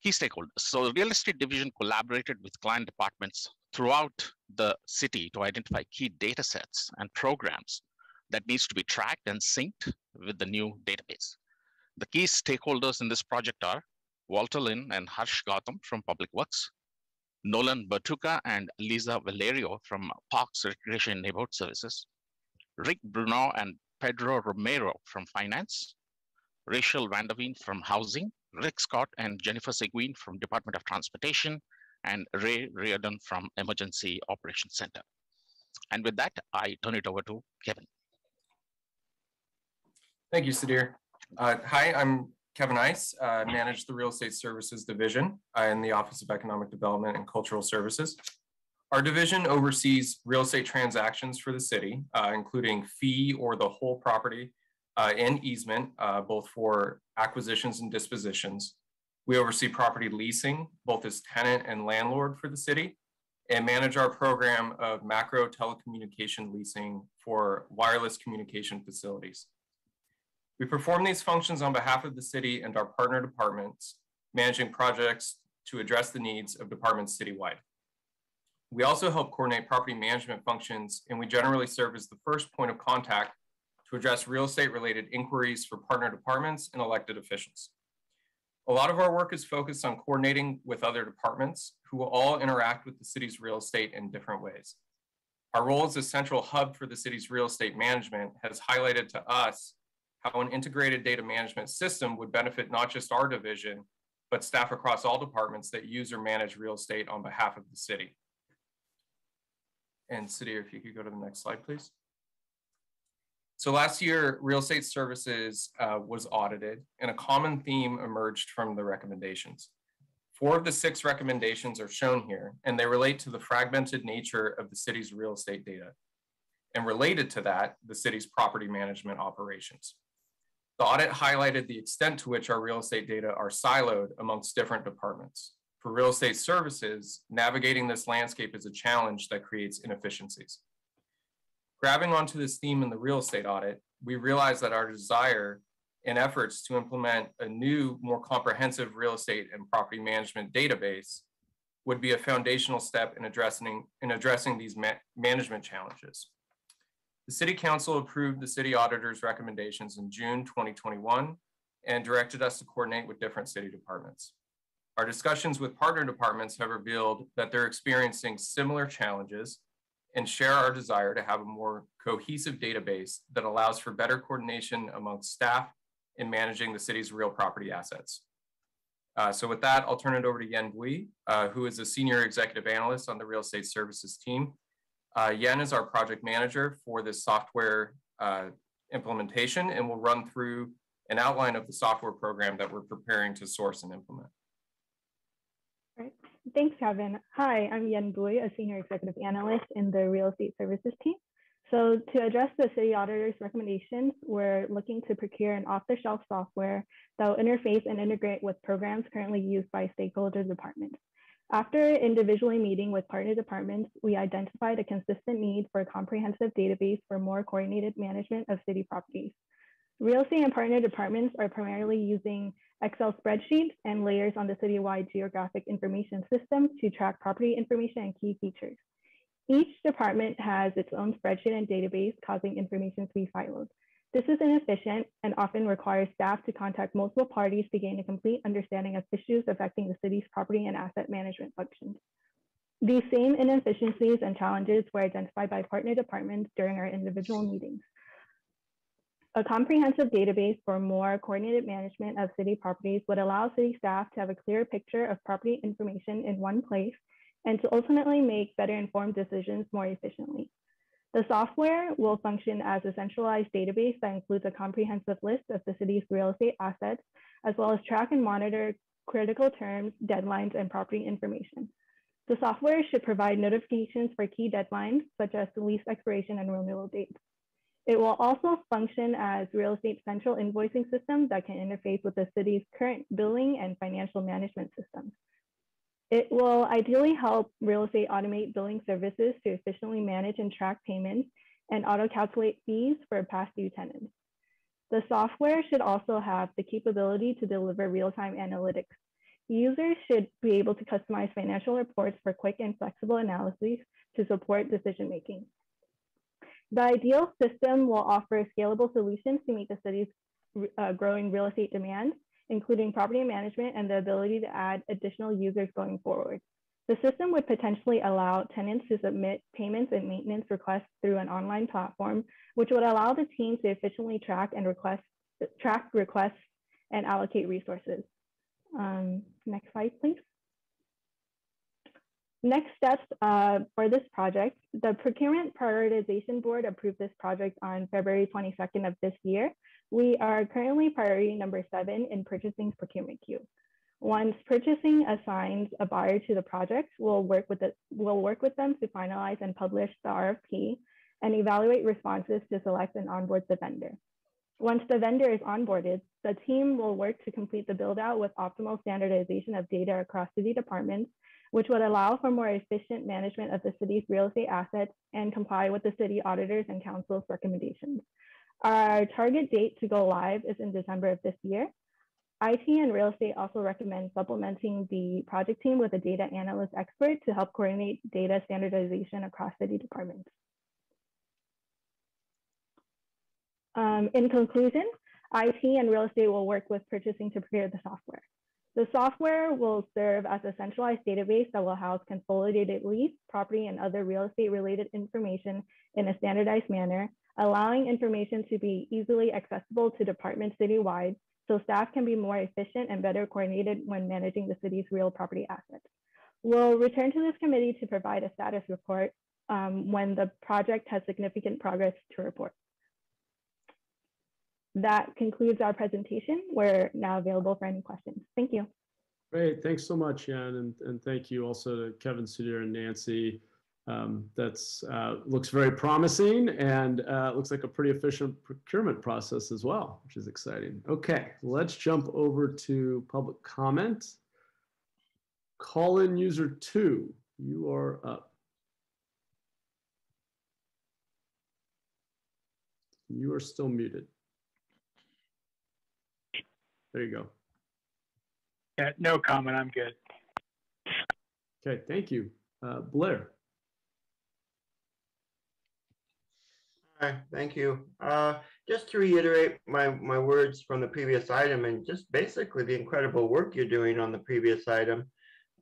key stakeholders. So the real estate division collaborated with client departments throughout the city to identify key data sets and programs that needs to be tracked and synced with the new database. The key stakeholders in this project are Walter Lin and Harsh Gautam from Public Works, Nolan Bertuca and Lisa Valerio from Parks, Recreation, and Neighborhood Services, Rick Bruno and Pedro Romero from Finance, Rachel Vanderveen from Housing, Rick Scott and Jennifer Seguin from Department of Transportation, and Ray Riordan from Emergency Operations Center. And with that, I turn it over to Kevin. Thank you, Sudhir. Uh, hi, I'm Kevin Ice, uh, manage the Real Estate Services Division in the Office of Economic Development and Cultural Services. Our division oversees real estate transactions for the city, uh, including fee or the whole property uh, and easement, uh, both for acquisitions and dispositions. We oversee property leasing, both as tenant and landlord for the city, and manage our program of macro telecommunication leasing for wireless communication facilities. We perform these functions on behalf of the city and our partner departments, managing projects to address the needs of departments citywide. We also help coordinate property management functions, and we generally serve as the first point of contact to address real estate related inquiries for partner departments and elected officials. A lot of our work is focused on coordinating with other departments who will all interact with the city's real estate in different ways. Our role as a central hub for the city's real estate management has highlighted to us how an integrated data management system would benefit not just our division, but staff across all departments that use or manage real estate on behalf of the city. And City, if you could go to the next slide, please. So last year, Real Estate Services uh, was audited and a common theme emerged from the recommendations. Four of the six recommendations are shown here, and they relate to the fragmented nature of the city's real estate data. And related to that, the city's property management operations. The audit highlighted the extent to which our real estate data are siloed amongst different departments. For real estate services, navigating this landscape is a challenge that creates inefficiencies. Grabbing onto this theme in the real estate audit, we realized that our desire and efforts to implement a new, more comprehensive real estate and property management database would be a foundational step in addressing, in addressing these ma management challenges. The City Council approved the City Auditor's recommendations in June 2021 and directed us to coordinate with different city departments. Our discussions with partner departments have revealed that they're experiencing similar challenges and share our desire to have a more cohesive database that allows for better coordination amongst staff in managing the city's real property assets. Uh, so with that, I'll turn it over to Yen Bui, uh, who is a senior executive analyst on the real estate services team. Uh, Yen is our project manager for this software uh, implementation and will run through an outline of the software program that we're preparing to source and implement. Thanks, Kevin. Hi, I'm Yen Bui, a senior executive analyst in the real estate services team. So to address the city auditor's recommendations, we're looking to procure an off-the-shelf software that will interface and integrate with programs currently used by stakeholder departments. After individually meeting with partner departments, we identified a consistent need for a comprehensive database for more coordinated management of city properties. Real estate and partner departments are primarily using Excel spreadsheets and layers on the citywide geographic information system to track property information and key features. Each department has its own spreadsheet and database, causing information to be siloed. This is inefficient and often requires staff to contact multiple parties to gain a complete understanding of issues affecting the city's property and asset management functions. These same inefficiencies and challenges were identified by partner departments during our individual meetings. A comprehensive database for more coordinated management of city properties would allow city staff to have a clear picture of property information in one place and to ultimately make better informed decisions more efficiently. The software will function as a centralized database that includes a comprehensive list of the city's real estate assets, as well as track and monitor critical terms, deadlines, and property information. The software should provide notifications for key deadlines, such as the lease expiration and renewal dates. It will also function as real estate central invoicing system that can interface with the city's current billing and financial management systems. It will ideally help real estate automate billing services to efficiently manage and track payments and auto calculate fees for past due tenants. The software should also have the capability to deliver real-time analytics. Users should be able to customize financial reports for quick and flexible analyses to support decision-making. The ideal system will offer scalable solutions to meet the city's uh, growing real estate demand including property management and the ability to add additional users going forward. The system would potentially allow tenants to submit payments and maintenance requests through an online platform, which would allow the team to efficiently track and request track requests and allocate resources. Um, next slide, please. Next steps uh, for this project, the Procurement Prioritization Board approved this project on February 22nd of this year. We are currently priority number seven in purchasing procurement queue. Once purchasing assigns a buyer to the project, we'll work with it, we'll work with them to finalize and publish the RFP and evaluate responses to select and onboard the vendor. Once the vendor is onboarded, the team will work to complete the build out with optimal standardization of data across city departments, which would allow for more efficient management of the city's real estate assets and comply with the city auditors and council's recommendations. Our target date to go live is in December of this year. IT and real estate also recommend supplementing the project team with a data analyst expert to help coordinate data standardization across city departments. Um, in conclusion, IT and real estate will work with purchasing to procure the software. The software will serve as a centralized database that will house consolidated lease, property, and other real estate related information in a standardized manner allowing information to be easily accessible to departments citywide so staff can be more efficient and better coordinated when managing the city's real property assets. We'll return to this committee to provide a status report um, when the project has significant progress to report. That concludes our presentation. We're now available for any questions. Thank you. Great, thanks so much, Jan, and, and thank you also to Kevin Sudhir and Nancy um, uh, looks very promising and uh, looks like a pretty efficient procurement process as well, which is exciting. Okay, let's jump over to public comment. Call in user two, you are up. You are still muted. There you go. Yeah, no comment. I'm good. Okay, thank you. Uh, Blair. Hi, thank you. Uh, just to reiterate my, my words from the previous item and just basically the incredible work you're doing on the previous item.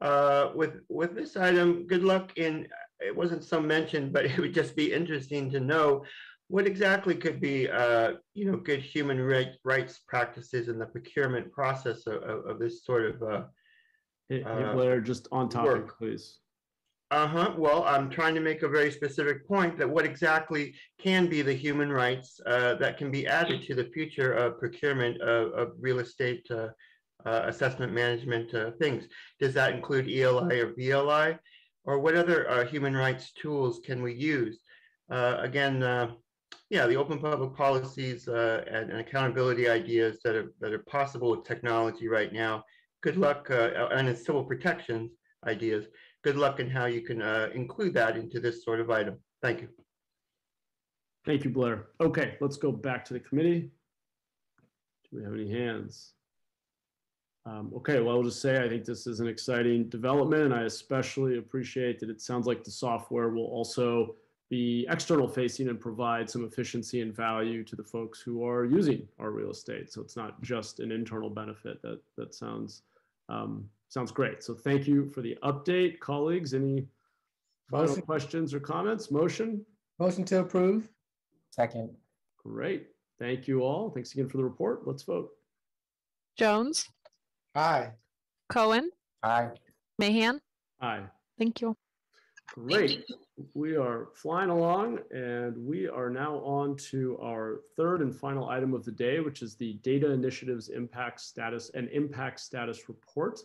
Uh, with, with this item, good luck in, it wasn't some mention, but it would just be interesting to know what exactly could be, uh, you know, good human right, rights practices in the procurement process of, of, of this sort of uh, hey, Blair, just on topic, work. please. Uh-huh. Well, I'm trying to make a very specific point that what exactly can be the human rights uh, that can be added to the future of procurement of, of real estate uh, uh, assessment management uh, things. Does that include ELI or VLI? Or what other uh, human rights tools can we use? uh, again, uh, yeah, the open public policies uh, and, and accountability ideas that are that are possible with technology right now. Good luck, uh, and civil protections ideas. Good luck in how you can uh, include that into this sort of item. Thank you. Thank you, Blair. Okay, let's go back to the committee. Do we have any hands? Um, okay, well, I'll just say I think this is an exciting development. and I especially appreciate that it sounds like the software will also be external facing and provide some efficiency and value to the folks who are using our real estate. So it's not just an internal benefit. That that sounds um, sounds great. So thank you for the update, colleagues. Any final Motion. questions or comments? Motion? Motion to approve? Second. Great. Thank you all. Thanks again for the report. Let's vote. Jones, Aye. Cohen, Aye. Mahan. Aye. Thank you. Great. We are flying along and we are now on to our third and final item of the day, which is the Data Initiatives Impact Status and Impact Status Report.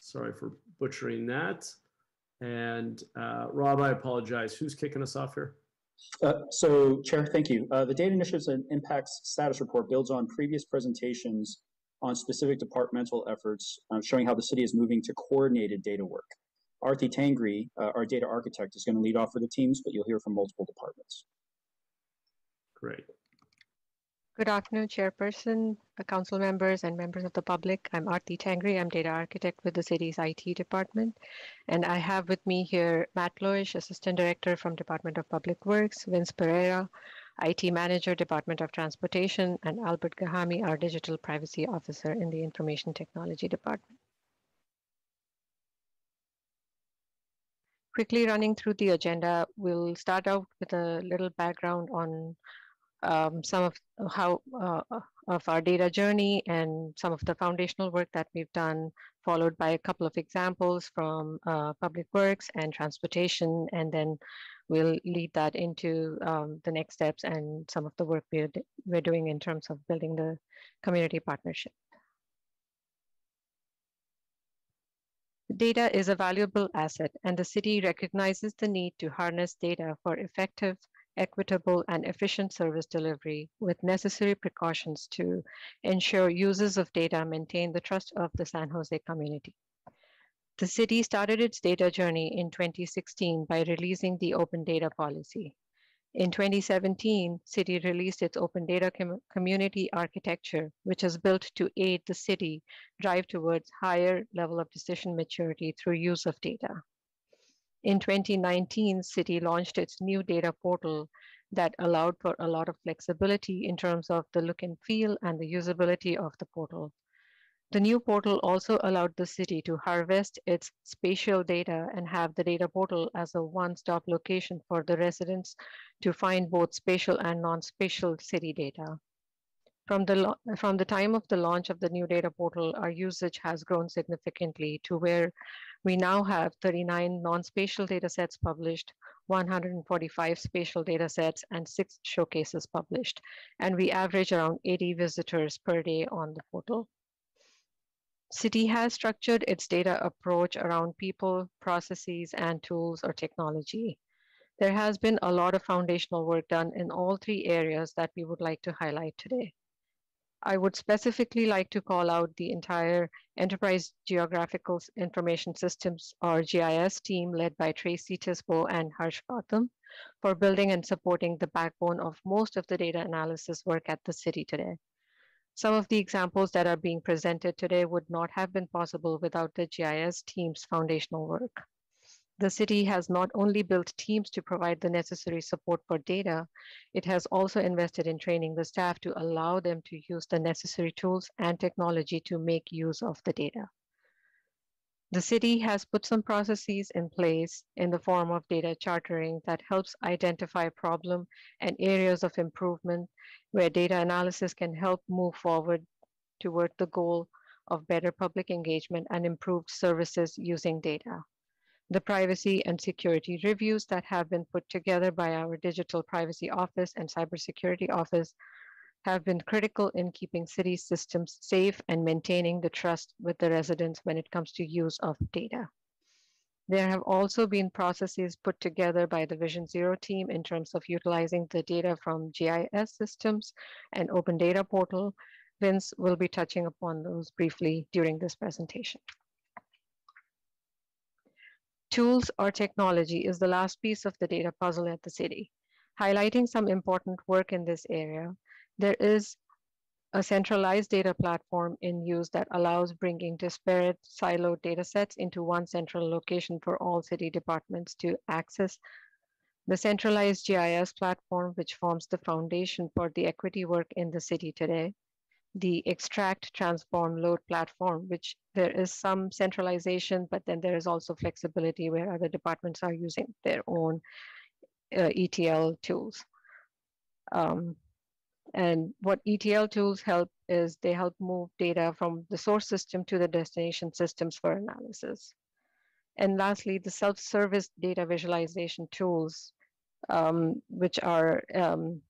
Sorry for butchering that. And uh, Rob, I apologize. Who's kicking us off here? Uh, So Chair, thank you. Uh, The Data Initiatives and Impacts Status Report builds on previous presentations on specific departmental efforts, uh, showing how the city is moving to coordinated data work. Aarti Tangri, uh, our data architect, is going to lead off for the teams, but you'll hear from multiple departments. Great. Good afternoon, Chairperson, uh, Council members, and members of the public. I'm Aarti Tangri. I'm Data Architect with the city's IT department. And I have with me here Matt Loesch, Assistant Director from Department of Public Works, Vince Pereira, IT Manager, Department of Transportation, and Albert Gehami, our Digital Privacy Officer in the Information Technology Department. Quickly running through the agenda, we'll start out with a little background on um, some of how uh, of our data journey and some of the foundational work that we've done, followed by a couple of examples from uh, public works and transportation, and then we'll lead that into um, the next steps and some of the work we're, we're doing in terms of building the community partnership. Data is a valuable asset, and the city recognizes the need to harness data for effective equitable and efficient service delivery with necessary precautions to ensure users of data maintain the trust of the San Jose community. The city started its data journey in 2016 by releasing the open data policy. In 2017, city released its open data com community architecture, which is built to aid the city drive towards higher level of decision maturity through use of data. In 2019, City launched its new data portal that allowed for a lot of flexibility in terms of the look and feel and the usability of the portal. The new portal also allowed the city to harvest its spatial data and have the data portal as a one-stop location for the residents to find both spatial and non-spatial city data. From the, from the time of the launch of the new data portal, our usage has grown significantly to where we now have 39 non-spatial data sets published, 145 spatial data sets, and six showcases published. And we average around 80 visitors per day on the portal. City has structured its data approach around people, processes, and tools or technology. There has been a lot of foundational work done in all three areas that we would like to highlight today. I would specifically like to call out the entire Enterprise Geographical Information Systems or GIS team led by Tracy Tisbo and Harsh Gautam for building and supporting the backbone of most of the data analysis work at the city today. Some of the examples that are being presented today would not have been possible without the GIS team's foundational work. The city has not only built teams to provide the necessary support for data, it has also invested in training the staff to allow them to use the necessary tools and technology to make use of the data. The city has put some processes in place in the form of data chartering that helps identify problem and areas of improvement where data analysis can help move forward toward the goal of better public engagement and improved services using data. The privacy and security reviews that have been put together by our Digital Privacy Office and Cybersecurity Office have been critical in keeping city systems safe and maintaining the trust with the residents when it comes to use of data. There have also been processes put together by the Vision Zero team in terms of utilizing the data from GIS systems and Open Data Portal. Vince will be touching upon those briefly during this presentation. Tools or technology is the last piece of the data puzzle at the city. Highlighting some important work in this area, there is a centralized data platform in use that allows bringing disparate siloed data sets into one central location for all city departments to access. The centralized GIS platform, which forms the foundation for the equity work in the city today. The extract, transform, load platform, which there is some centralization, but then there is also flexibility where other departments are using their own uh, ETL tools. Um, and what ETL tools help is they help move data from the source system to the destination systems for analysis. And lastly, the self-service data visualization tools, um, which are um,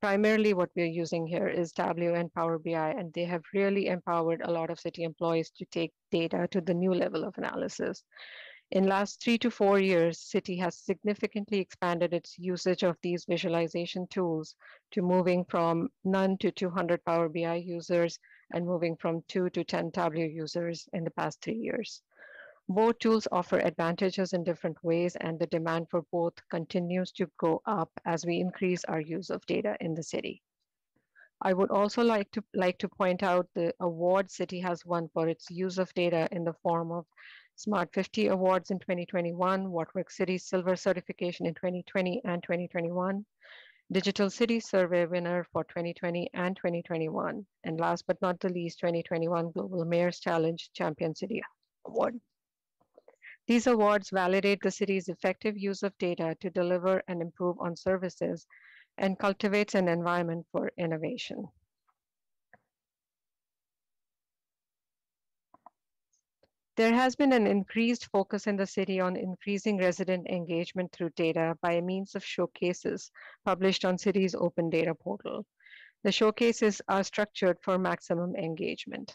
primarily what we're using here is Tableau and Power BI, and they have really empowered a lot of city employees to take data to the new level of analysis. In last three to four years, City has significantly expanded its usage of these visualization tools to moving from none to 200 Power BI users and moving from two to 10 Tableau users in the past three years. Both tools offer advantages in different ways and the demand for both continues to go up as we increase our use of data in the city. I would also like to like to point out the award City has won for its use of data in the form of Smart 50 Awards in 2021, WhatWorks City Silver Certification in 2020 and 2021, Digital City Survey winner for 2020 and 2021, and last but not the least, 2021 Global Mayor's Challenge Champion City Award. These awards validate the city's effective use of data to deliver and improve on services and cultivates an environment for innovation. There has been an increased focus in the city on increasing resident engagement through data by means of showcases published on city's open data portal. The showcases are structured for maximum engagement.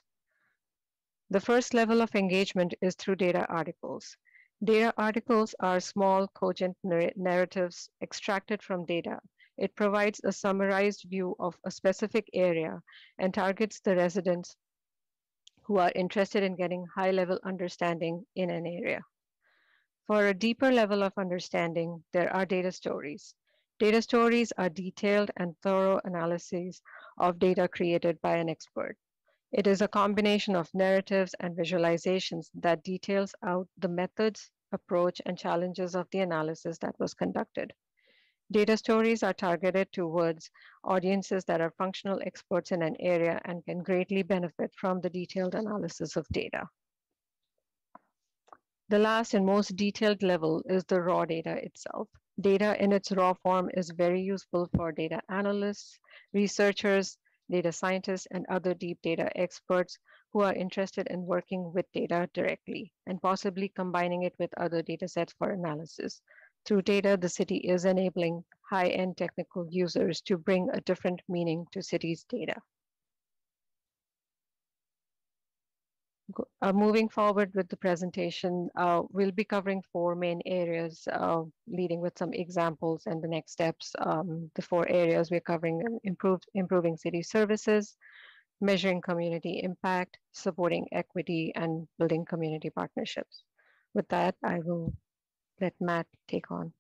The first level of engagement is through data articles. Data articles are small cogent narratives extracted from data. It provides a summarized view of a specific area and targets the residents who are interested in getting high level understanding in an area. For a deeper level of understanding, there are data stories. Data stories are detailed and thorough analyses of data created by an expert. It is a combination of narratives and visualizations that details out the methods, approach, and challenges of the analysis that was conducted. Data stories are targeted towards audiences that are functional experts in an area and can greatly benefit from the detailed analysis of data. The last and most detailed level is the raw data itself. Data in its raw form is very useful for data analysts, researchers, data scientists, and other deep data experts who are interested in working with data directly and possibly combining it with other data sets for analysis. Through data, the city is enabling high-end technical users to bring a different meaning to city's data. Uh, moving forward with the presentation, uh, we'll be covering four main areas, uh, leading with some examples and the next steps. Um, the four areas we're covering improved, improving city services, measuring community impact, supporting equity, and building community partnerships. With that, I will let Matt take on.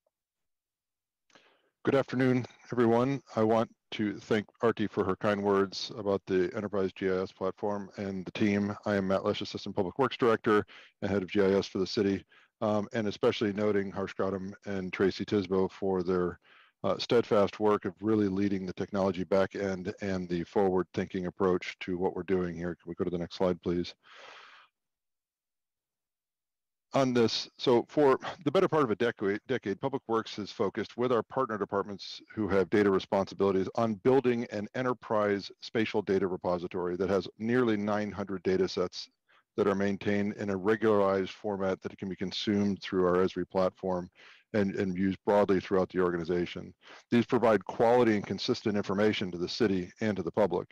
Good afternoon, everyone. I want to thank Aarti for her kind words about the Enterprise GIS platform and the team. I am Matt Loesch, Assistant Public Works Director and Head of GIS for the city, um, and especially noting Harsh Gautam and Tracy Tisbo for their uh, steadfast work of really leading the technology back end and the forward thinking approach to what we're doing here. Can we go to the next slide, please? On this, so for the better part of a decade, decade, Public Works has focused with our partner departments who have data responsibilities on building an enterprise spatial data repository that has nearly 900 data sets that are maintained in a regularized format that can be consumed through our Esri platform and, and used broadly throughout the organization. These provide quality and consistent information to the city and to the public.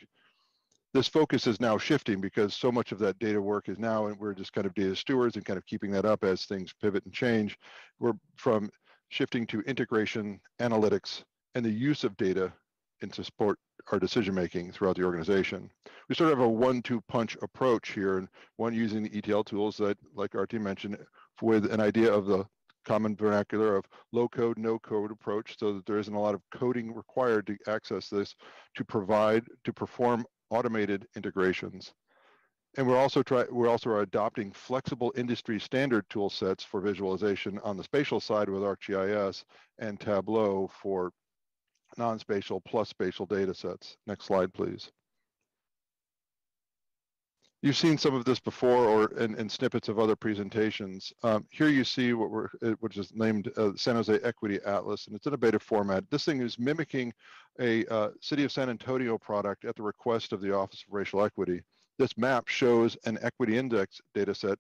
This focus is now shifting because so much of that data work is now, and we're just kind of data stewards and kind of keeping that up as things pivot and change. We're from shifting to integration, analytics, and the use of data to support our decision making throughout the organization. We sort of have a one-two punch approach here, and one using the ETL tools that, like Aarti mentioned, with an idea of the common vernacular of low code, no code approach, so that there isn't a lot of coding required to access this to provide, to perform automated integrations. And we're also try, we're also adopting flexible industry standard tool sets for visualization on the spatial side with ArcGIS and Tableau for non-spatial plus spatial data sets. Next slide, please. You've seen some of this before or in, in snippets of other presentations. Um, here you see what we're, which is named uh, San Jose Equity Atlas, and it's in a beta format. This thing is mimicking a uh, City of San Antonio product at the request of the Office of Racial Equity. This map shows an equity index data set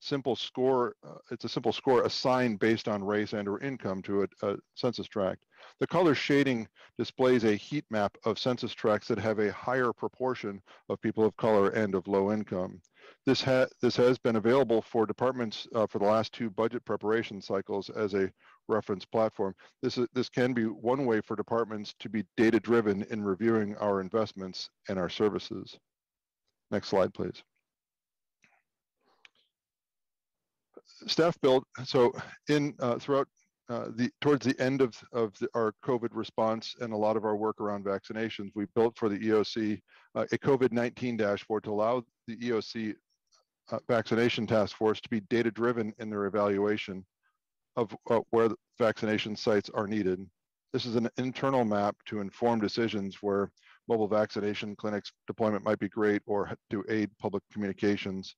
simple score, uh, it's a simple score assigned based on race and or income to a, a, census tract. The color shading displays a heat map of census tracts that have a higher proportion of people of color and of low income. This, ha this has been available for departments uh, for the last two budget preparation cycles as a reference platform. This, is, this can be one way for departments to be data driven in reviewing our investments and our services. Next slide, please. Staff built so in uh, throughout uh, the towards the end of of the, our COVID response and a lot of our work around vaccinations, we built for the EOC uh, a COVID-19 dashboard to allow the EOC uh, vaccination task force to be data driven in their evaluation of uh, where vaccination sites are needed. This is an internal map to inform decisions where mobile vaccination clinics deployment might be great or to aid public communications.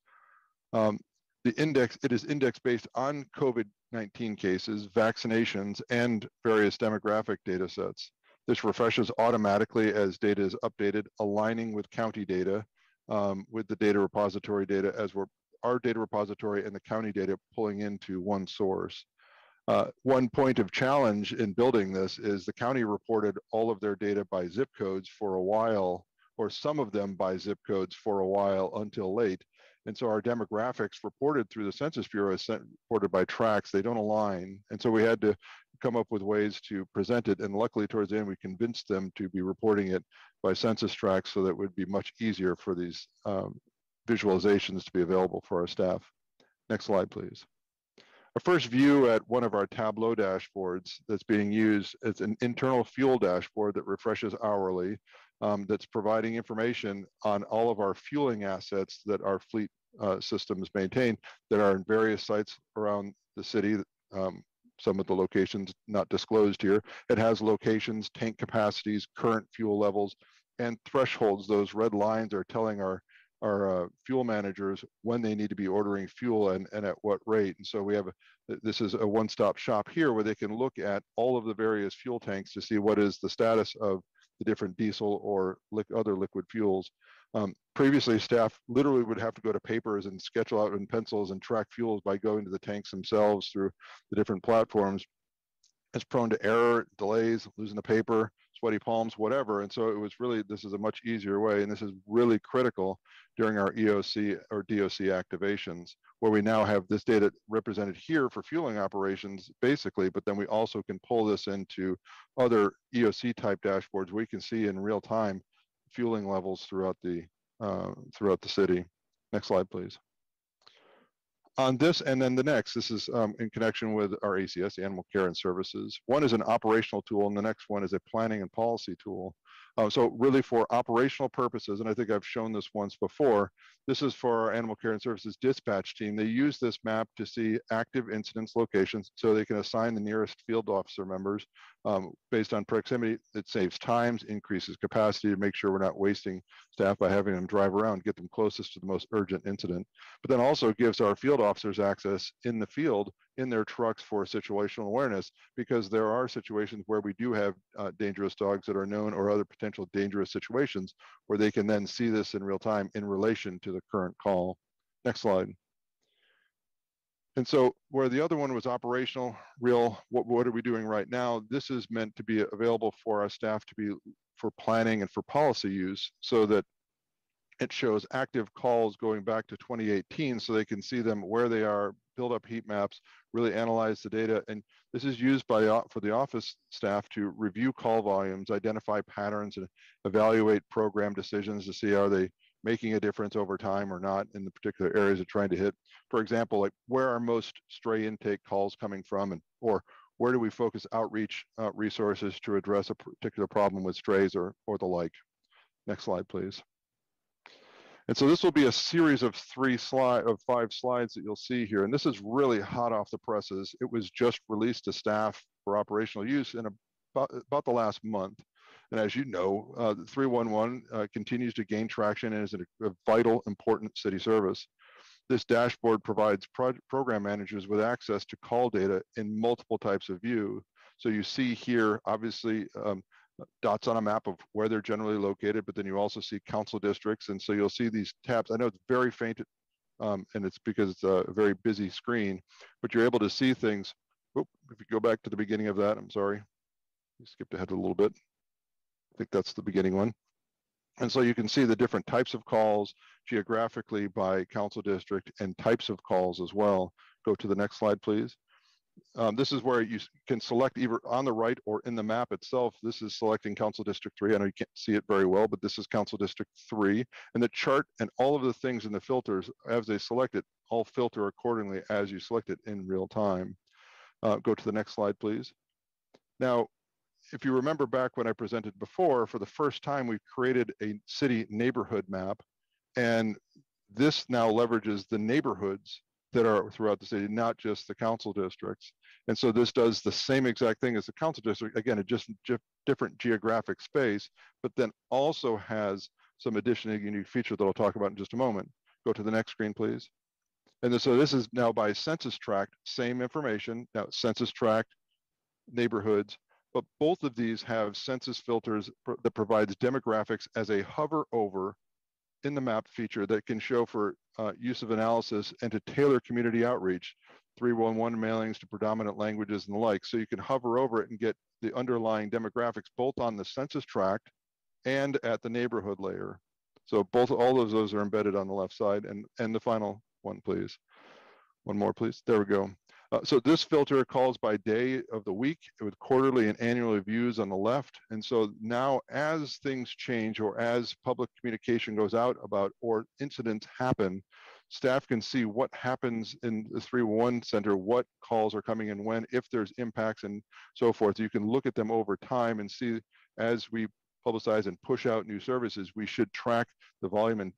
Um, the index, it is index based on COVID-19 cases, vaccinations, and various demographic data sets. This refreshes automatically as data is updated, aligning with county data, um, with the data repository data as we're our data repository and the county data pulling into one source. Uh, one point of challenge in building this is the county reported all of their data by zip codes for a while, or some of them by zip codes for a while until late. And so our demographics reported through the Census Bureau is reported by tracts, they don't align. And so we had to come up with ways to present it. And luckily towards the end, we convinced them to be reporting it by census tracts so that it would be much easier for these um, visualizations to be available for our staff. Next slide, please. A first view at one of our Tableau dashboards that's being used as an internal fuel dashboard that refreshes hourly um, that's providing information on all of our fueling assets that our fleet uh, systems maintain that are in various sites around the city. Um, some of the locations not disclosed here. It has locations, tank capacities, current fuel levels, and thresholds. Those red lines are telling our our uh, fuel managers when they need to be ordering fuel and, and at what rate. And so we have, a, this is a one-stop shop here where they can look at all of the various fuel tanks to see what is the status of the different diesel or li other liquid fuels. Um, previously, staff literally would have to go to papers and sketch out in pencils and track fuels by going to the tanks themselves through the different platforms. It's prone to error, delays, losing the paper, sweaty palms, whatever. And so it was really, this is a much easier way. And this is really critical during our EOC or DOC activations, where we now have this data represented here for fueling operations, basically, but then we also can pull this into other EOC type dashboards. We can see in real time fueling levels throughout the, uh, throughout the city. Next slide, please on this and then the next, this is um, in connection with our ACS, Animal Care and Services. One is an operational tool and the next one is a planning and policy tool. Uh, so really for operational purposes, and I think I've shown this once before, this is for our animal care and services dispatch team. They use this map to see active incidents locations so they can assign the nearest field officer members um, based on proximity. It saves times, increases capacity to make sure we're not wasting staff by having them drive around, get them closest to the most urgent incident. But then also gives our field officers access in the field in their trucks for situational awareness because there are situations where we do have uh, dangerous dogs that are known or other potential dangerous situations where they can then see this in real time in relation to the current call. Next slide. And so where the other one was operational, real, what, what are we doing right now? This is meant to be available for our staff to be for planning and for policy use so that it shows active calls going back to 2018 so they can see them where they are, build up heat maps, really analyze the data. And this is used by for the office staff to review call volumes, identify patterns, and evaluate program decisions to see are they making a difference over time or not in the particular areas they're trying to hit. For example, like where are most stray intake calls coming from and or where do we focus outreach uh, resources to address a particular problem with strays or, or the like. Next slide, please. And so this will be a series of three slide of five slides that you'll see here. And this is really hot off the presses. It was just released to staff for operational use in about, about the last month. And as you know, uh, 311 uh, continues to gain traction and is a, a, vital, important city service. This dashboard provides pro program managers with access to call data in multiple types of view. So you see here, obviously, um, dots on a map of where they're generally located, but then you also see council districts. And so you'll see these tabs. I know it's very faint um, and it's because it's a very busy screen, but you're able to see things. Oh, if you go back to the beginning of that, I'm sorry, you skipped ahead a little bit. I think that's the beginning one. And so you can see the different types of calls geographically by council district and types of calls as well. Go to the next slide, please. Um, this is where you can select either on the right or in the map itself. This is selecting Council District 3. I know you can't see it very well, but this is Council District 3. And the chart and all of the things in the filters, as they select it, all filter accordingly as you select it in real time. Uh, go to the next slide, please. Now, if you remember back when I presented before, for the first time, we've created a city neighborhood map. And this now leverages the neighborhoods that are throughout the city, not just the council districts. And so this does the same exact thing as the council district, again, a just different geographic space, but then also has some additional unique feature that I'll talk about in just a moment. Go to the next screen, please. And so this is now by census tract, same information, now census tract, neighborhoods, but both of these have census filters that provides demographics as a hover over in the map feature that can show for uh, use of analysis and to tailor community outreach, 311 mailings to predominant languages and the like. So you can hover over it and get the underlying demographics both on the census tract and at the neighborhood layer. So both all of those are embedded on the left side. And, and the final one, please. One more, please. There we go. Uh, so this filter calls by day of the week with quarterly and annual views on the left. And so now as things change or as public communication goes out about or incidents happen, staff can see what happens in the 311 center, what calls are coming in when, if there's impacts and so forth. You can look at them over time and see as we publicize and push out new services, we should track the volume and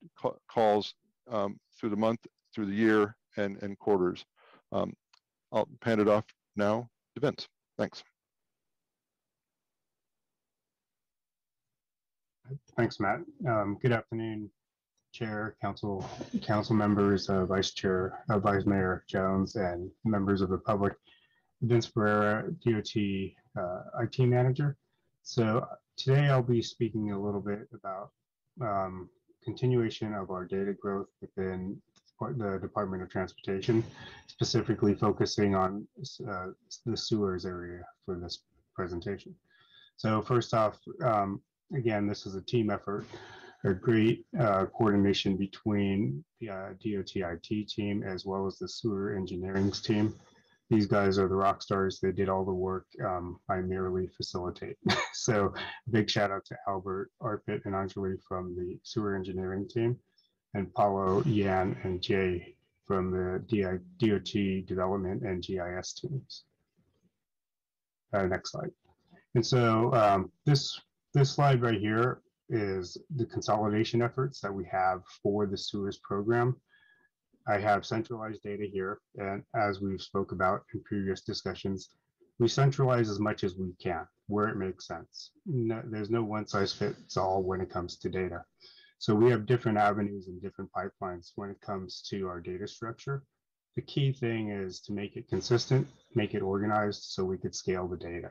calls um, through the month, through the year, and, and quarters. Um, I'll hand it off now to Vince. Thanks. Thanks, Matt. Um, good afternoon, Chair, Council, Council members, uh, Vice Chair, uh, Vice Mayor Jones, and members of the public. Vince Pereira, DOT uh, IT Manager. So today I'll be speaking a little bit about um, continuation of our data growth within the Department of Transportation, specifically focusing on uh, the sewers area for this presentation. So first off, um, again, this is a team effort, a great uh, coordination between the uh, DOT IT team as well as the sewer engineering team. These guys are the rock stars. They did all the work. Um, I merely facilitate. so big shout out to Albert, Arpit, and Anjali from the sewer engineering team and Paolo Yan, and Jay from the DOT development and GIS teams. Uh, next slide. And so um, this, this slide right here is the consolidation efforts that we have for the sewers program. I have centralized data here, and as we've spoke about in previous discussions, we centralize as much as we can where it makes sense. No, there's no one size fits all when it comes to data. So we have different avenues and different pipelines when it comes to our data structure. The key thing is to make it consistent, make it organized so we could scale the data.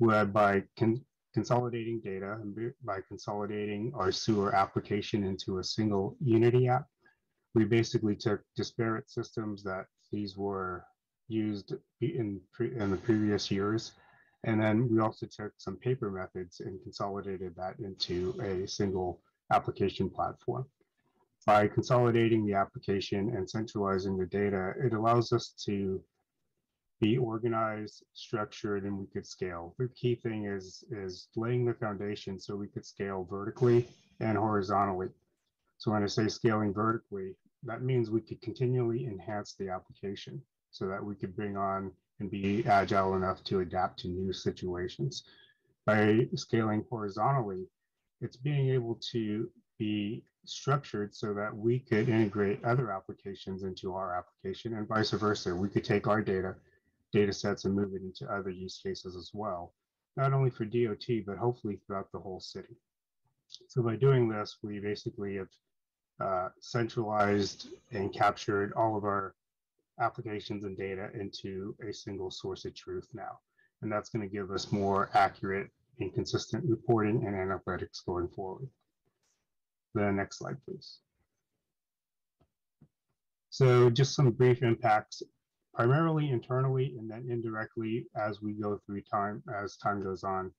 By con consolidating data by consolidating our sewer application into a single Unity app, we basically took disparate systems that these were used in, in the previous years. And then we also took some paper methods and consolidated that into a single application platform. by consolidating the application and centralizing the data, it allows us to be organized, structured, and we could scale. The key thing is, is laying the foundation so we could scale vertically and horizontally. So when I say scaling vertically, that means we could continually enhance the application so that we could bring on and be agile enough to adapt to new situations. By scaling horizontally, it's being able to be structured so that we could integrate other applications into our application and vice versa. We could take our data, data sets and move it into other use cases as well, not only for DOT, but hopefully throughout the whole city. So by doing this, we basically have uh, centralized and captured all of our applications and data into a single source of truth now. And that's going to give us more accurate and consistent reporting and analytics going forward. The next slide, please. So just some brief impacts, primarily internally and then indirectly as we go through time, as time goes on,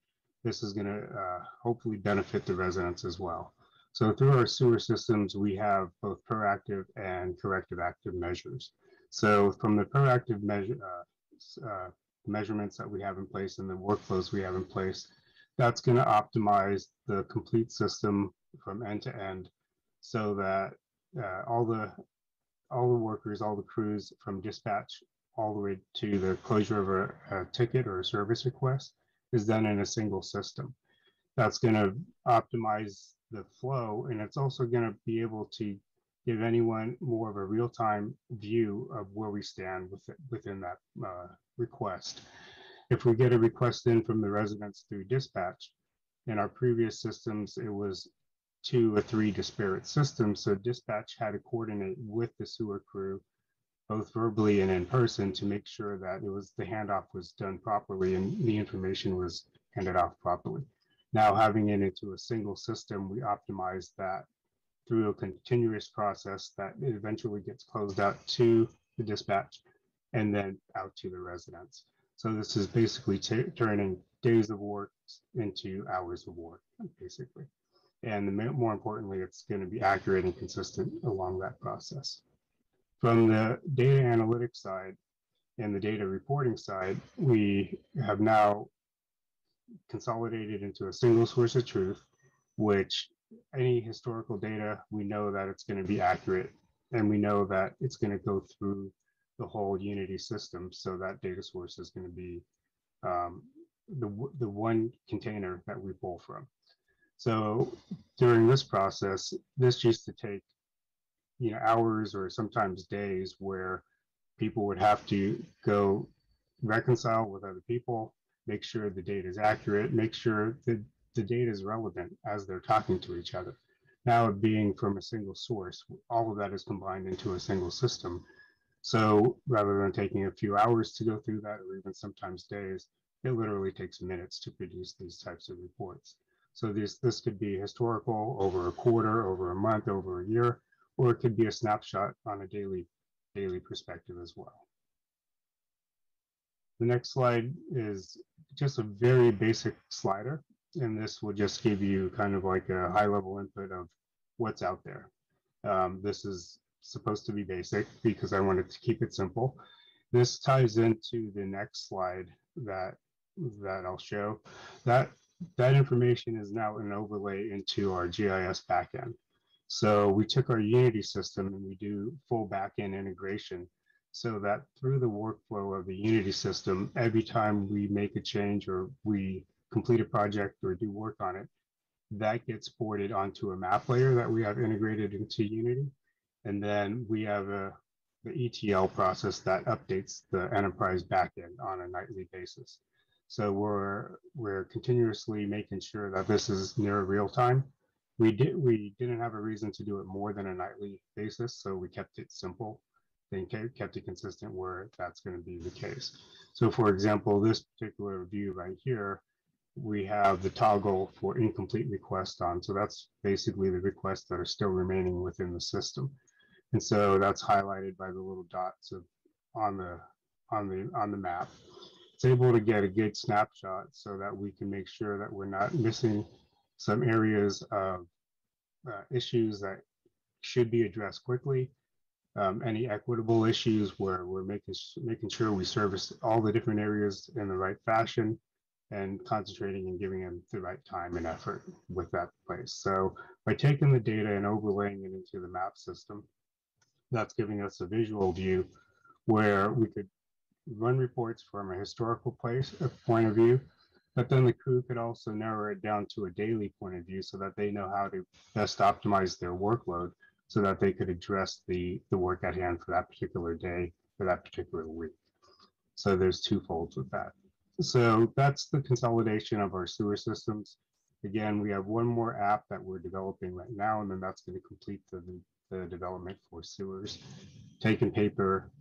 this is going to uh, hopefully benefit the residents as well. So through our sewer systems, we have both proactive and corrective active measures. So from the proactive measure, uh, uh, measurements that we have in place and the workflows we have in place, that's going to optimize the complete system from end to end so that uh, all the all the workers, all the crews from dispatch all the way to the closure of a, a ticket or a service request is done in a single system. That's going to optimize the flow and it's also going to be able to give anyone more of a real-time view of where we stand with it, within that uh, request. If we get a request in from the residents through dispatch, in our previous systems, it was two or three disparate systems. So dispatch had to coordinate with the sewer crew, both verbally and in person, to make sure that it was the handoff was done properly and the information was handed off properly. Now having it into a single system, we optimize that through a continuous process that eventually gets closed out to the dispatch and then out to the residents. So this is basically turning days of work into hours of work, basically. And more importantly, it's going to be accurate and consistent along that process. From the data analytics side and the data reporting side, we have now consolidated into a single source of truth, which any historical data, we know that it's going to be accurate and we know that it's going to go through the whole Unity system. So that data source is going to be um, the, the one container that we pull from. So during this process, this used to take you know hours or sometimes days where people would have to go reconcile with other people, make sure the data is accurate, make sure that the data is relevant as they're talking to each other. Now being from a single source, all of that is combined into a single system. So rather than taking a few hours to go through that, or even sometimes days, it literally takes minutes to produce these types of reports. So this, this could be historical over a quarter, over a month, over a year, or it could be a snapshot on a daily, daily perspective as well. The next slide is just a very basic slider and this will just give you kind of like a high level input of what's out there. Um, this is supposed to be basic because I wanted to keep it simple. This ties into the next slide that that I'll show. That that information is now an overlay into our GIS backend. So we took our Unity system and we do full backend integration so that through the workflow of the Unity system, every time we make a change or we complete a project or do work on it, that gets ported onto a map layer that we have integrated into Unity. And then we have a, the ETL process that updates the enterprise backend on a nightly basis. So we're we're continuously making sure that this is near real time. We did we didn't have a reason to do it more than a nightly basis, so we kept it simple and kept it consistent where that's going to be the case. So for example, this particular view right here we have the toggle for incomplete request on. So that's basically the requests that are still remaining within the system. And so that's highlighted by the little dots of, on the on the on the map. It's able to get a good snapshot so that we can make sure that we're not missing some areas of uh, issues that should be addressed quickly. Um, any equitable issues where we're making making sure we service all the different areas in the right fashion and concentrating and giving them the right time and effort with that place. So by taking the data and overlaying it into the map system, that's giving us a visual view where we could run reports from a historical place a point of view, but then the crew could also narrow it down to a daily point of view so that they know how to best optimize their workload so that they could address the, the work at hand for that particular day, for that particular week. So there's two folds with that. So that's the consolidation of our sewer systems. Again, we have one more app that we're developing right now, and then that's going to complete the, the development for sewers. Taking paper,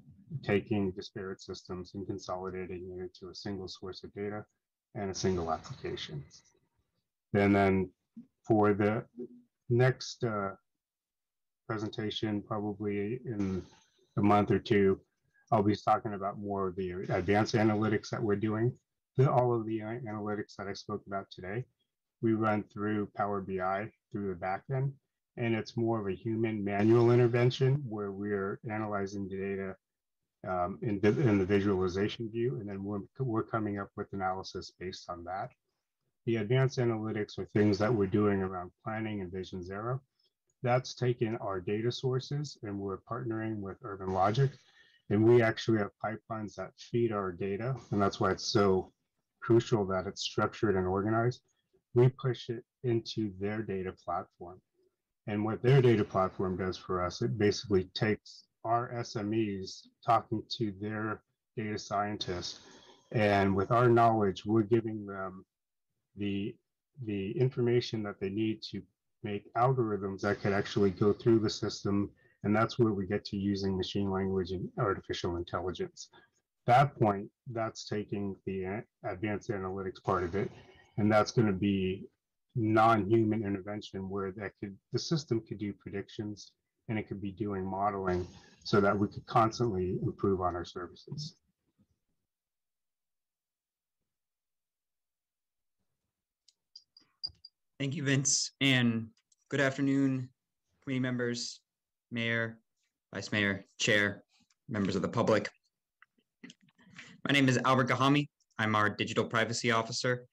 taking disparate systems and consolidating it into a single source of data and a single application. And then for the next uh, presentation, probably in a month or two, I'll be talking about more of the advanced analytics that we're doing. All of the analytics that I spoke about today, we run through Power BI through the backend, and it's more of a human manual intervention where we're analyzing the data um, in, in the visualization view, and then we're, we're coming up with analysis based on that. The advanced analytics are things that we're doing around planning and Vision Zero. That's taken our data sources and we're partnering with UrbanLogiq. And we actually have pipelines that feed our data. And that's why it's so crucial that it's structured and organized. We push it into their data platform. And what their data platform does for us, it basically takes our SMEs talking to their data scientists. And with our knowledge, we're giving them the, the information that they need to make algorithms that could actually go through the system. And that's where we get to using machine language and artificial intelligence. That point, that's taking the advanced analytics part of it. And that's going to be non-human intervention where that could the system could do predictions and it could be doing modeling so that we could constantly improve on our services. Thank you, Vince, and good afternoon, committee members, mayor, vice mayor, chair, members of the public. My name is Albert Gehami. I'm our digital privacy officer.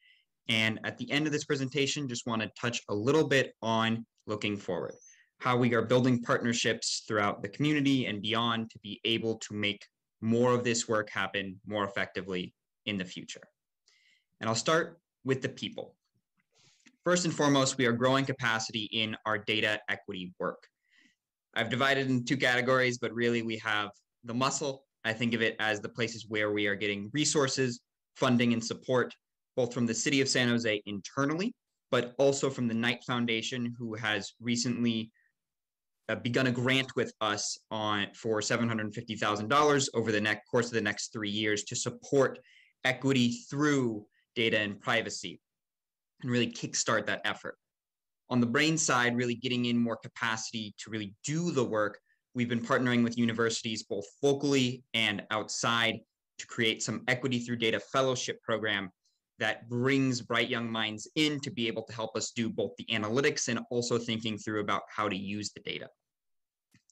And at the end of this presentation, just want to touch a little bit on looking forward how we are building partnerships throughout the community and beyond to be able to make more of this work happen more effectively in the future. And I'll start with the people. First and foremost, we are growing capacity in our data equity work. I've divided in two categories, but really we have the muscle. I think of it as the places where we are getting resources, funding, and support, both from the city of San Jose internally, but also from the Knight Foundation, who has recently uh, begun a grant with us on for $750,000 over the next course of the next three years to support equity through data and privacy and really kickstart that effort. On the brain side, really getting in more capacity to really do the work, we've been partnering with universities both locally and outside to create some equity through data fellowship program that brings bright young minds in to be able to help us do both the analytics and also thinking through about how to use the data.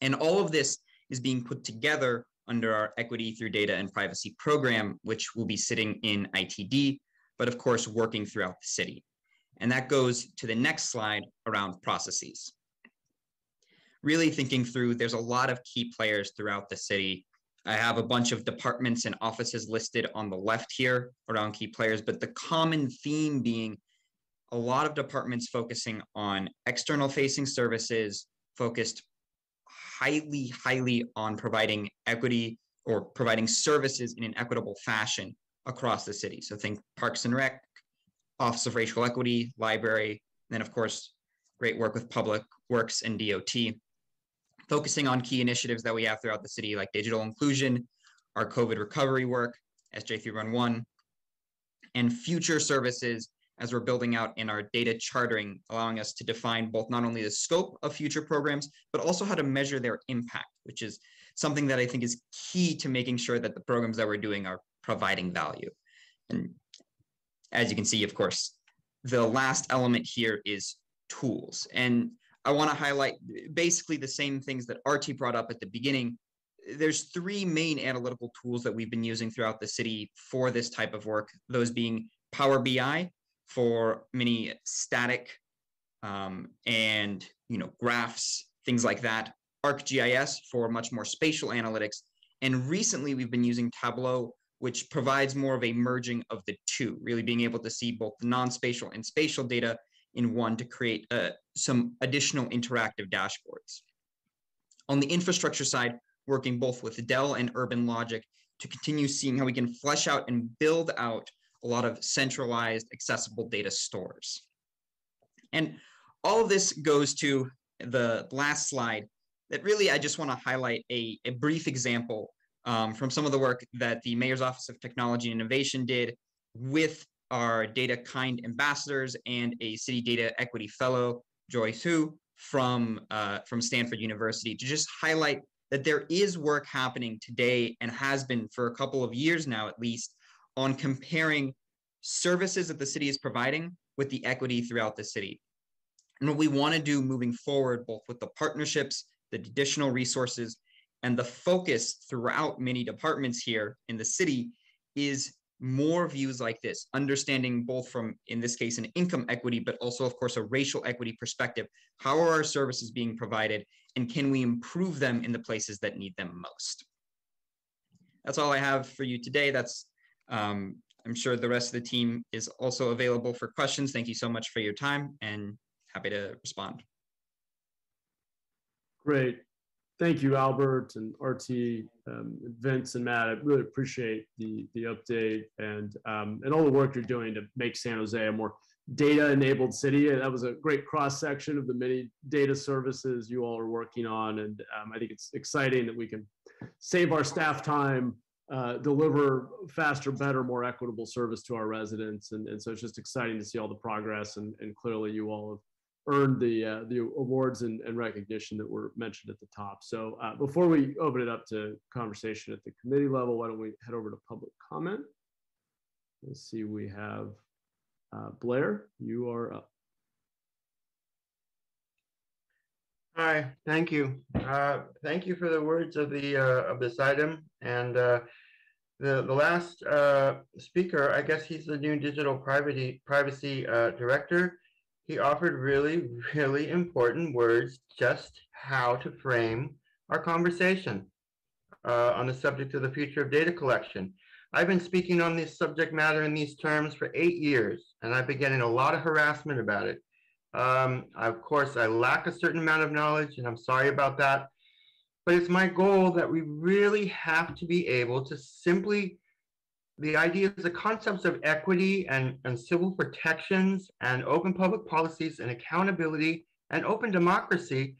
And all of this is being put together under our Equity Through Data and Privacy program, which will be sitting in ITD, but of course, working throughout the city. And that goes to the next slide around processes. Really thinking through, there's a lot of key players throughout the city. I have a bunch of departments and offices listed on the left here around key players, but the common theme being a lot of departments focusing on external facing services, focused highly, highly on providing equity or providing services in an equitable fashion across the city. So think Parks and Rec, Office of Racial Equity, Library, then of course, great work with Public Works and DOT, focusing on key initiatives that we have throughout the city like digital inclusion, our COVID recovery work, SJ311, and future services as we're building out in our data chartering, allowing us to define both not only the scope of future programs, but also how to measure their impact, which is something that I think is key to making sure that the programs that we're doing are providing value. And as you can see, of course, the last element here is tools. And I want to highlight basically the same things that Aarti brought up at the beginning. There's three main analytical tools that we've been using throughout the city for this type of work, those being Power BI for many static um, and you know graphs, things like that, ArcGIS for much more spatial analytics, and recently we've been using Tableau, which provides more of a merging of the two, really being able to see both the non-spatial and spatial data in one to create uh, some additional interactive dashboards. On the infrastructure side, working both with Dell and UrbanLogiq to continue seeing how we can flesh out and build out a lot of centralized accessible data stores. And all of this goes to the last slide that really I just want to highlight a, a brief example um, from some of the work that the Mayor's Office of Technology and Innovation did with our DataKind ambassadors and a city data equity fellow, Joyce Hu from, uh, from Stanford University to just highlight that there is work happening today and has been for a couple of years now, at least, on comparing services that the city is providing with the equity throughout the city. And what we want to do moving forward, both with the partnerships, the additional resources, and the focus throughout many departments here in the city is more views like this, understanding both from, in this case, an income equity, but also, of course, a racial equity perspective. How are our services being provided, and can we improve them in the places that need them most? That's all I have for you today. That's um, I'm sure the rest of the team is also available for questions. Thank you so much for your time and happy to respond. Great. Thank you, Albert and Aarti, um, Vince and Matt. I really appreciate the the update and um, and all the work you're doing to make San Jose a more data-enabled city. That was a great cross section of the many data services you all are working on, and um, I think it's exciting that we can save our staff time, uh, deliver faster, better, more equitable service to our residents, and, and so it's just exciting to see all the progress. And, and clearly, you all have earned the uh, the awards and, and, recognition that were mentioned at the top. So uh, before we open it up to conversation at the committee level, why don't we head over to public comment? Let's see, we have uh, Blair, you are up. Hi, thank you. Uh, thank you for the words of the uh, of this item and uh, the the last speaker. I guess he's the new digital privacy privacy director he offered really, really important words just how to frame our conversation uh, on the subject of the future of data collection. I've been speaking on this subject matter in these terms for eight years, and I've been getting a lot of harassment about it. Um, of course, I lack a certain amount of knowledge, and I'm sorry about that. But it's my goal that we really have to be able to simply the ideas, the concepts of equity and, and civil protections and open public policies and accountability and open democracy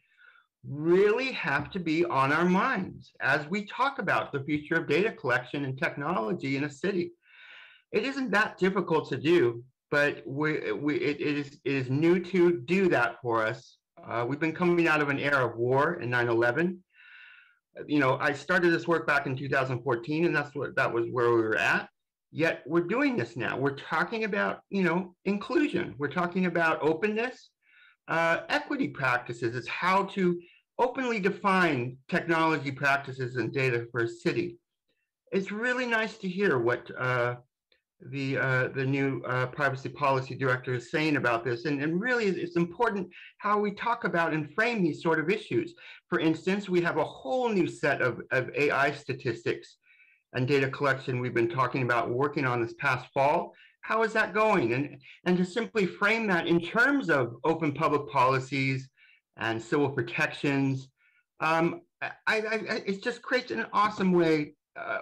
really have to be on our minds as we talk about the future of data collection and technology in a city. It isn't that difficult to do, but we, we, it, it, is, it is new to do that for us. Uh, we've been coming out of an era of war in 9 11 you know, I started this work back in 2014, and that's what that was where we were at. Yet we're doing this now. We're talking about, you know, inclusion. We're talking about openness, uh, equity practices. It's how to openly define technology practices and data for a city. It's really nice to hear what uh, the uh, the new uh, privacy policy director is saying about this. And, and really, it's important how we talk about and frame these sort of issues. For instance, we have a whole new set of, of AI statistics and data collection we've been talking about working on this past fall. How is that going? And, and to simply frame that in terms of open public policies and civil protections, um, I, I, it just creates an awesome way uh,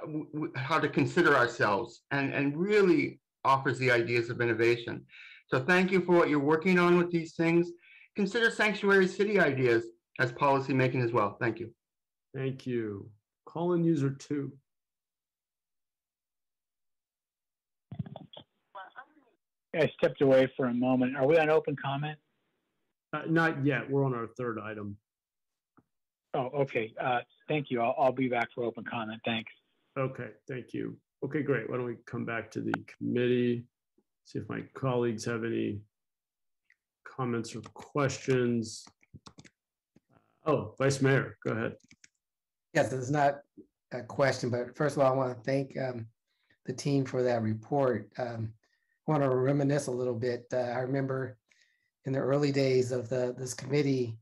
how to consider ourselves and, and really offers the ideas of innovation. So thank you for what you're working on with these things. Consider sanctuary city ideas as policy making as well. Thank you. Thank you. Call in user two. I stepped away for a moment. Are we on open comment? Uh, not yet. We're on our third item. Oh, okay. Uh, thank you. I'll, I'll be back for open comment. Thanks. Okay, thank you. Okay, great. Why don't we come back to the committee, see if my colleagues have any comments or questions. Oh, Vice Mayor, go ahead. Yes, it's not a question, but first of all, I want to thank um, the team for that report. Um, I want to reminisce a little bit. Uh, I remember in the early days of the this committee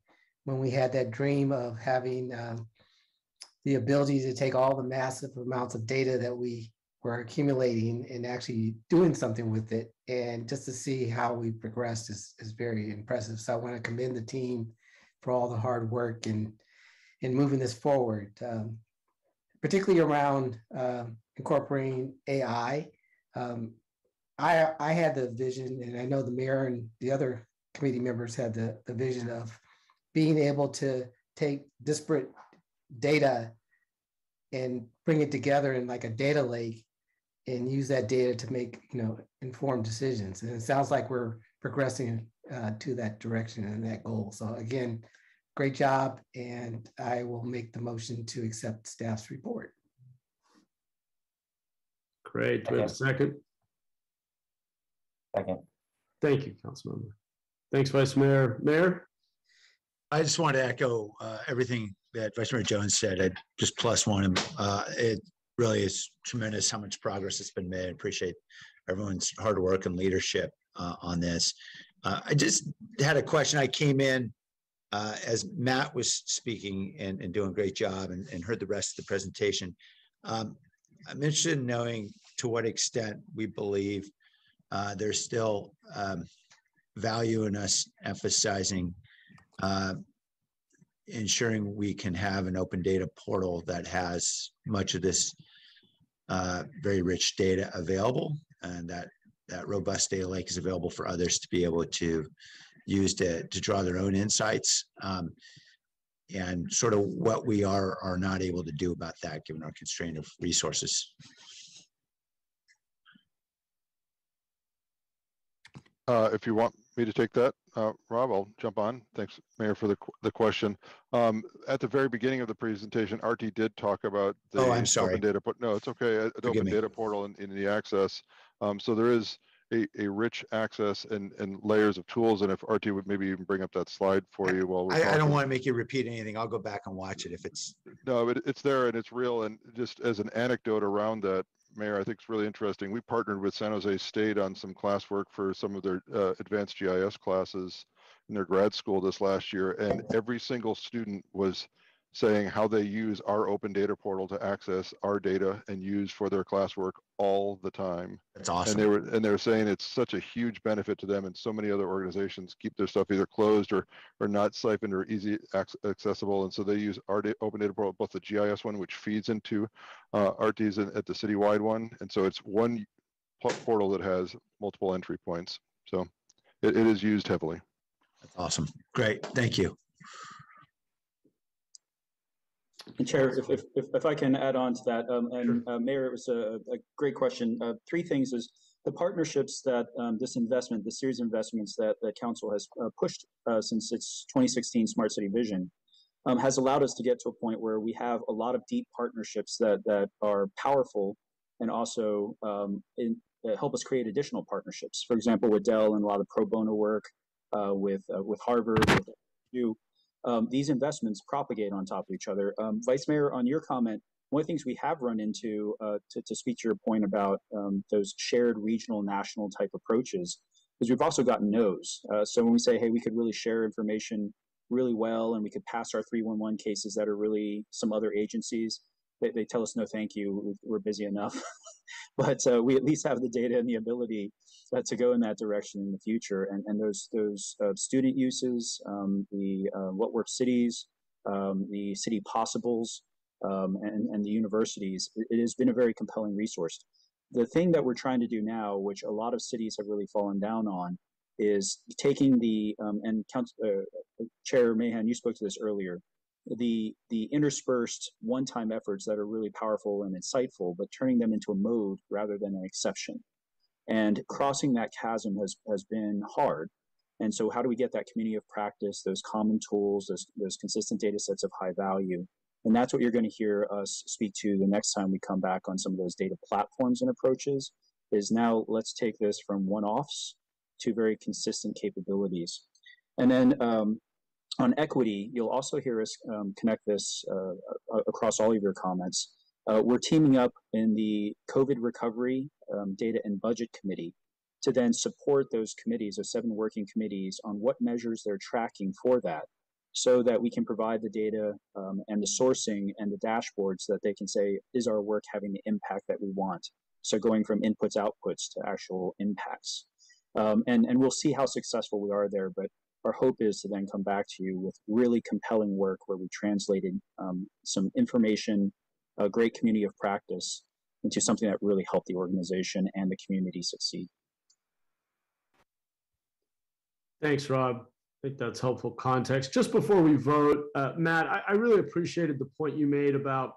when we had that dream of having um, the ability to take all the massive amounts of data that we were accumulating and actually doing something with it. And just to see how we progressed is, is very impressive. So I want to commend the team for all the hard work and in moving this forward, um, particularly around uh, incorporating AI. Um, I, I had the vision, and I know the mayor and the other committee members had the, the vision of being able to take disparate data and bring it together in like a data lake and use that data to make you know informed decisions and it sounds like we're progressing uh, to that direction and that goal so again great job and i will make the motion to accept staff's report Great. Do we have a second? Second. Thank you, Councilmember. Thanks, Vice Mayor. Mayor? I just want to echo uh, everything that Vice Mayor Jones said. I just plus one him. Uh, it really is tremendous how much progress has been made. I appreciate everyone's hard work and leadership uh, on this. Uh, I just had a question. I came in uh, as Matt was speaking and, and doing a great job and, and heard the rest of the presentation. Um, I'm interested in knowing to what extent we believe uh, there's still um, value in us emphasizing uh, ensuring we can have an open data portal that has much of this uh, very rich data available and that that robust data lake is available for others to be able to use to, to draw their own insights um, and sort of what we are are not able to do about that given our constraint of resources. Uh, if you want me to take that, uh, Rob, I'll jump on. Thanks, Mayor, for the, qu- the question. Um, at the very beginning of the presentation, Aarti did talk about the Oh, I'm sorry. open data, no, it's okay. uh, The Forgive open me. data portal and in the access. Um, so there is a, a rich access and, and layers of tools. And if Aarti would maybe even bring up that slide for you while we're I, I don't talking. want to make you repeat anything. I'll go back and watch it if it's No, but it's there and it's real. And just as an anecdote around that, Mayor, I think it's really interesting. We partnered with San Jose State on some classwork for some of their uh, advanced GIS classes in their grad school this last year. And every single student was saying how they use our open data portal to access our data and use for their classwork all the time. That's awesome. And they were and they were saying it's such a huge benefit to them and so many other organizations keep their stuff either closed or or not siphoned or easy accessible. And so they use our da- open data portal, both the GIS one, which feeds into uh, Aarti's and at the citywide one. And so it's one portal that has multiple entry points. So it, it is used heavily. That's awesome. Great. Thank you. And Chair, if, if, if, if I can add on to that, um, and uh, Mayor, it was a, a great question. Uh, three things is the partnerships that um, this investment, the series of investments that the council has uh, pushed uh, since its 2016 Smart City Vision, um, has allowed us to get to a point where we have a lot of deep partnerships that that are powerful and also um, in, uh, help us create additional partnerships. For example, with Dell and a lot of pro bono work, uh, with uh, with Harvard, with you um, these investments propagate on top of each other. Um, Vice Mayor, on your comment, one of the things we have run into, uh, to, to speak to your point about um, those shared regional, national type approaches, is we've also gotten no's. Uh, so when we say, hey, we could really share information really well and we could pass our 311 cases that are really some other agencies, they, they tell us, no, thank you, we're busy enough. but uh, we at least have the data and the ability uh, to go in that direction in the future. And, and those those uh, student uses, um, the uh, What Works Cities, um, the City Possibles, um, and, and the universities, it, has been a very compelling resource. The thing that we're trying to do now, which a lot of cities have really fallen down on, is taking the um, and Council, uh, Chair Mahan, you spoke to this earlier the the interspersed one-time efforts that are really powerful and insightful, but turning them into a mode rather than an exception. And crossing that chasm has has been hard. And so, how do we get that community of practice, those common tools, those those consistent data sets of high value? And that's what you're going to hear us speak to the next time we come back on some of those data platforms and approaches. Is now let's take this from one-offs to very consistent capabilities. And then um, on equity, you'll also hear us um, connect this uh, across all of your comments. Uh, we're teaming up in the COVID recovery um, data and budget committee to then support those committees, those seven working committees, on what measures they're tracking for that so that we can provide the data um, and the sourcing and the dashboards that they can say, is our work having the impact that we want? So going from inputs, outputs to actual impacts. Um, and, and we'll see how successful we are there, but our hope is to then come back to you with really compelling work where we translated um, some information, a great community of practice into something that really helped the organization and the community succeed. Thanks, Rob. I think that's helpful context. Just before we vote, uh, Matt, I, I, really appreciated the point you made about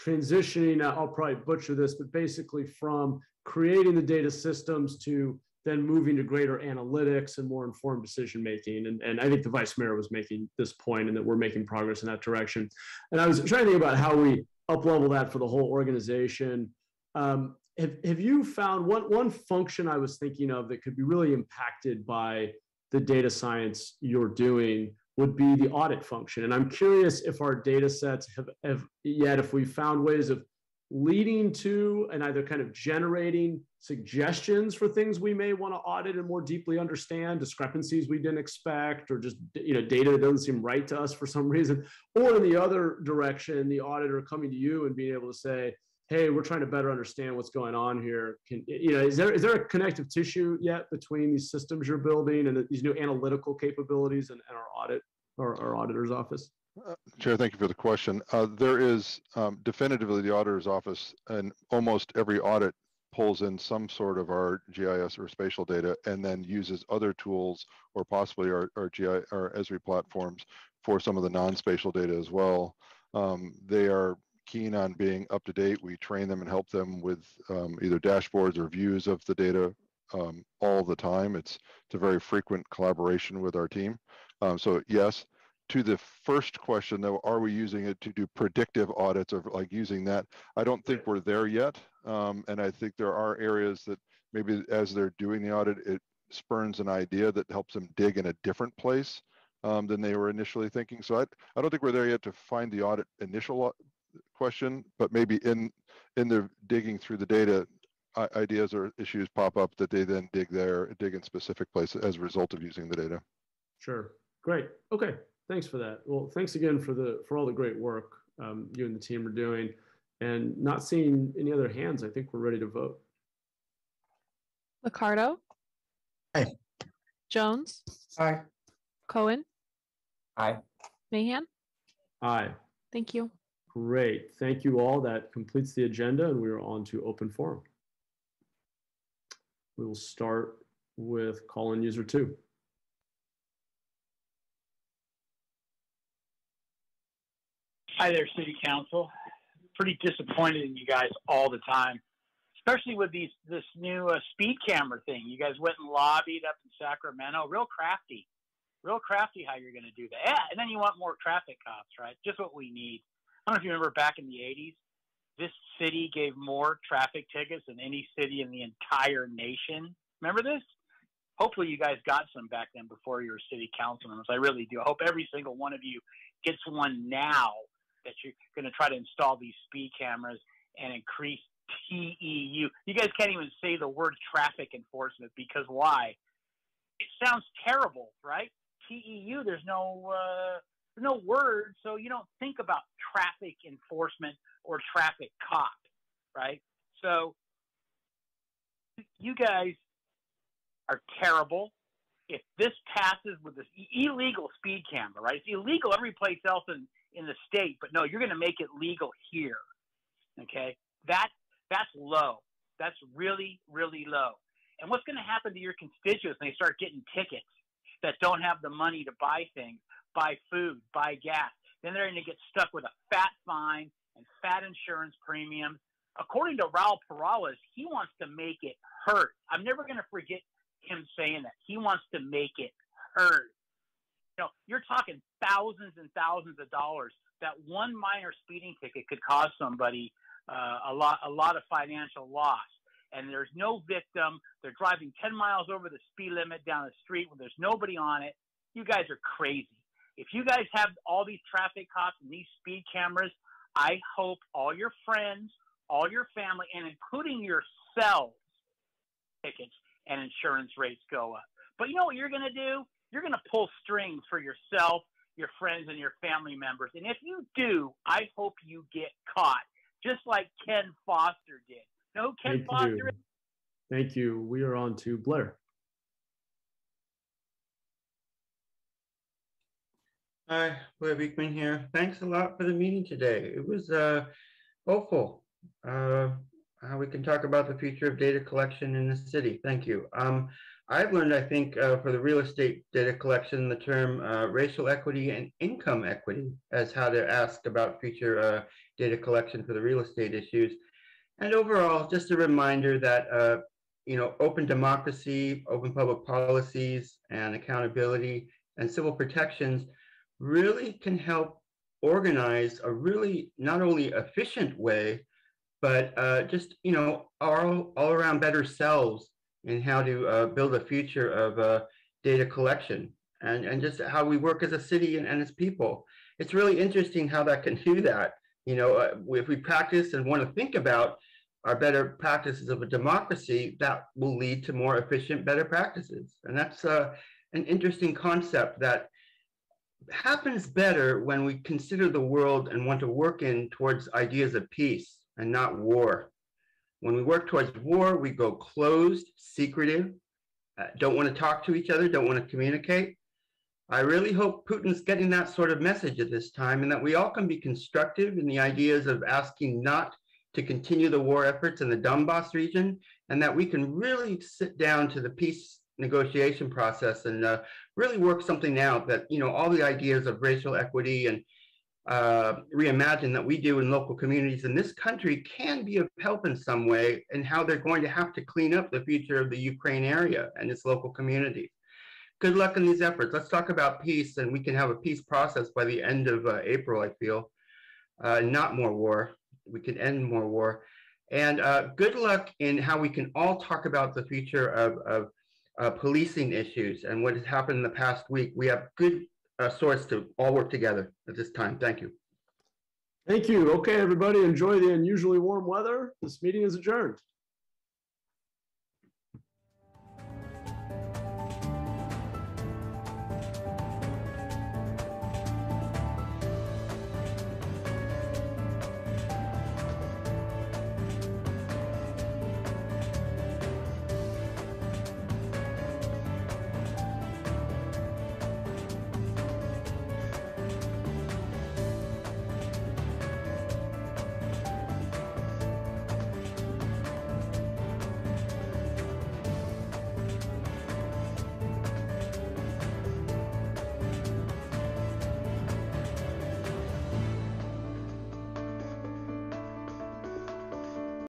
transitioning. Uh, I'll probably butcher this, but basically from creating the data systems to then moving to greater analytics and more informed decision making. And, and I think the vice mayor was making this point and that we're making progress in that direction. And I was trying to think about how we up level that for the whole organization. Um, have, have you found one, one function I was thinking of that could be really impacted by the data science you're doing would be the audit function. And I'm curious if our data sets have, have yet, if we found ways of leading to and either kind of generating suggestions for things we may want to audit and more deeply understand discrepancies we didn't expect or just you know data that doesn't seem right to us for some reason or in the other direction the auditor coming to you and being able to say hey, we're trying to better understand what's going on here. Can, you know, is there is there a connective tissue yet between these systems you're building and these new analytical capabilities and, and our audit or our auditor's office? Uh, Chair, thank you for the question. Uh, there is um, definitively the auditor's office and almost every audit pulls in some sort of our GIS or spatial data and then uses other tools or possibly our, our GI our Esri platforms for some of the non-spatial data as well. Um, they are keen on being up to date. We train them and help them with um, either dashboards or views of the data um, all the time. It's, it's a very frequent collaboration with our team. Um, so yes, to the first question though, are we using it to do predictive audits or like using that? I don't think we're there yet. Um, and I think there are areas that maybe as they're doing the audit, it spurns an idea that helps them dig in a different place um, than they were initially thinking. So I, I don't think we're there yet to find the audit initial question, but maybe in in the digging through the data, ideas or issues pop up that they then dig there, dig in specific places as a result of using the data. Sure. Great. Okay. Thanks for that. Well, thanks again for the for all the great work um, you and the team are doing. And not seeing any other hands, I think we're ready to vote. Liccardo. Aye. Jones. Aye. Cohen. Aye. Mahan. Aye. Thank you. Great. Thank you all. That completes the agenda and we are on to open forum. We will start with call-in user two. Hi there, City Council. Pretty disappointed in you guys all the time, especially with these this new uh, speed camera thing. You guys went and lobbied up in Sacramento. Real crafty, real crafty how you're going to do that. Yeah, and then you want more traffic cops, right? Just what we need. I don't know if you remember back in the 80s, this city gave more traffic tickets than any city in the entire nation. Remember this? Hopefully, you guys got some back then before you were city council members. I really do. I hope every single one of you gets one now that you're going to try to install these speed cameras and increase TEU. You guys can't even say the word traffic enforcement because why? It sounds terrible, right? TEU, there's no uh, no word, so you don't think about traffic enforcement or traffic cop, right? So you guys are terrible. If this passes with this illegal speed camera, right? It's illegal every place else in, in the state, but no, you're going to make it legal here. Okay, that that's low. That's really really low. And what's going to happen to your constituents when they start getting tickets that don't have the money to buy things? buy food, buy gas. Then they're going to get stuck with a fat fine and fat insurance premiums. According to Raul Peralez, he wants to make it hurt. I'm never going to forget him saying that. He wants to make it hurt. You know, you're talking thousands and thousands of dollars. That one minor speeding ticket could cause somebody uh, a lot, a lot of financial loss. And there's no victim. They're driving 10 miles over the speed limit down the street when there's nobody on it. You guys are crazy. if you guys have all these traffic cops and these speed cameras, I hope all your friends, all your family, and including yourselves, tickets and insurance rates go up. But you know what you're going to do? You're going to pull strings for yourself, your friends, and your family members. And if you do, I hope you get caught, just like Ken Foster did. You know who Ken Thank Foster you. is? Thank you. We are on to Blair. Hi, Blair Beekman here. Thanks a lot for the meeting today. It was uh, hopeful. Uh, how we can talk about the future of data collection in the city. Thank you. Um, I've learned, I think, uh, for the real estate data collection, the term uh, racial equity and income equity as how to ask about future uh, data collection for the real estate issues. And overall, just a reminder that, uh, you know, open democracy, open public policies, and accountability and civil protections really can help organize a really not only efficient way, but uh, just you know all all around better selves in how to uh, build a future of uh, data collection and and just how we work as a city and, and as people. It's really interesting how that can do that. You know, uh, if we practice and want to think about our better practices of a democracy, that will lead to more efficient, better practices. And that's uh, an interesting concept that happens better when we consider the world and want to work in towards ideas of peace and not war. When we work towards war, we go closed, secretive, uh, don't want to talk to each other, don't want to communicate. I really hope Putin's getting that sort of message at this time and that we all can be constructive in the ideas of asking not to continue the war efforts in the Donbass region and that we can really sit down to the peace negotiation process and uh, really work something out that, you know, all the ideas of racial equity and uh, reimagine that we do in local communities in this country can be of help in some way and how they're going to have to clean up the future of the Ukraine area and its local communities. Good luck in these efforts. Let's talk about peace and we can have a peace process by the end of uh, April, I feel. Uh, not more war. We can end more war. And uh, good luck in how we can all talk about the future of, of uh, policing issues and what has happened in the past week. We have good uh, source to all work together at this time. Thank you. Thank you. Okay, everybody, enjoy the unusually warm weather. This meeting is adjourned.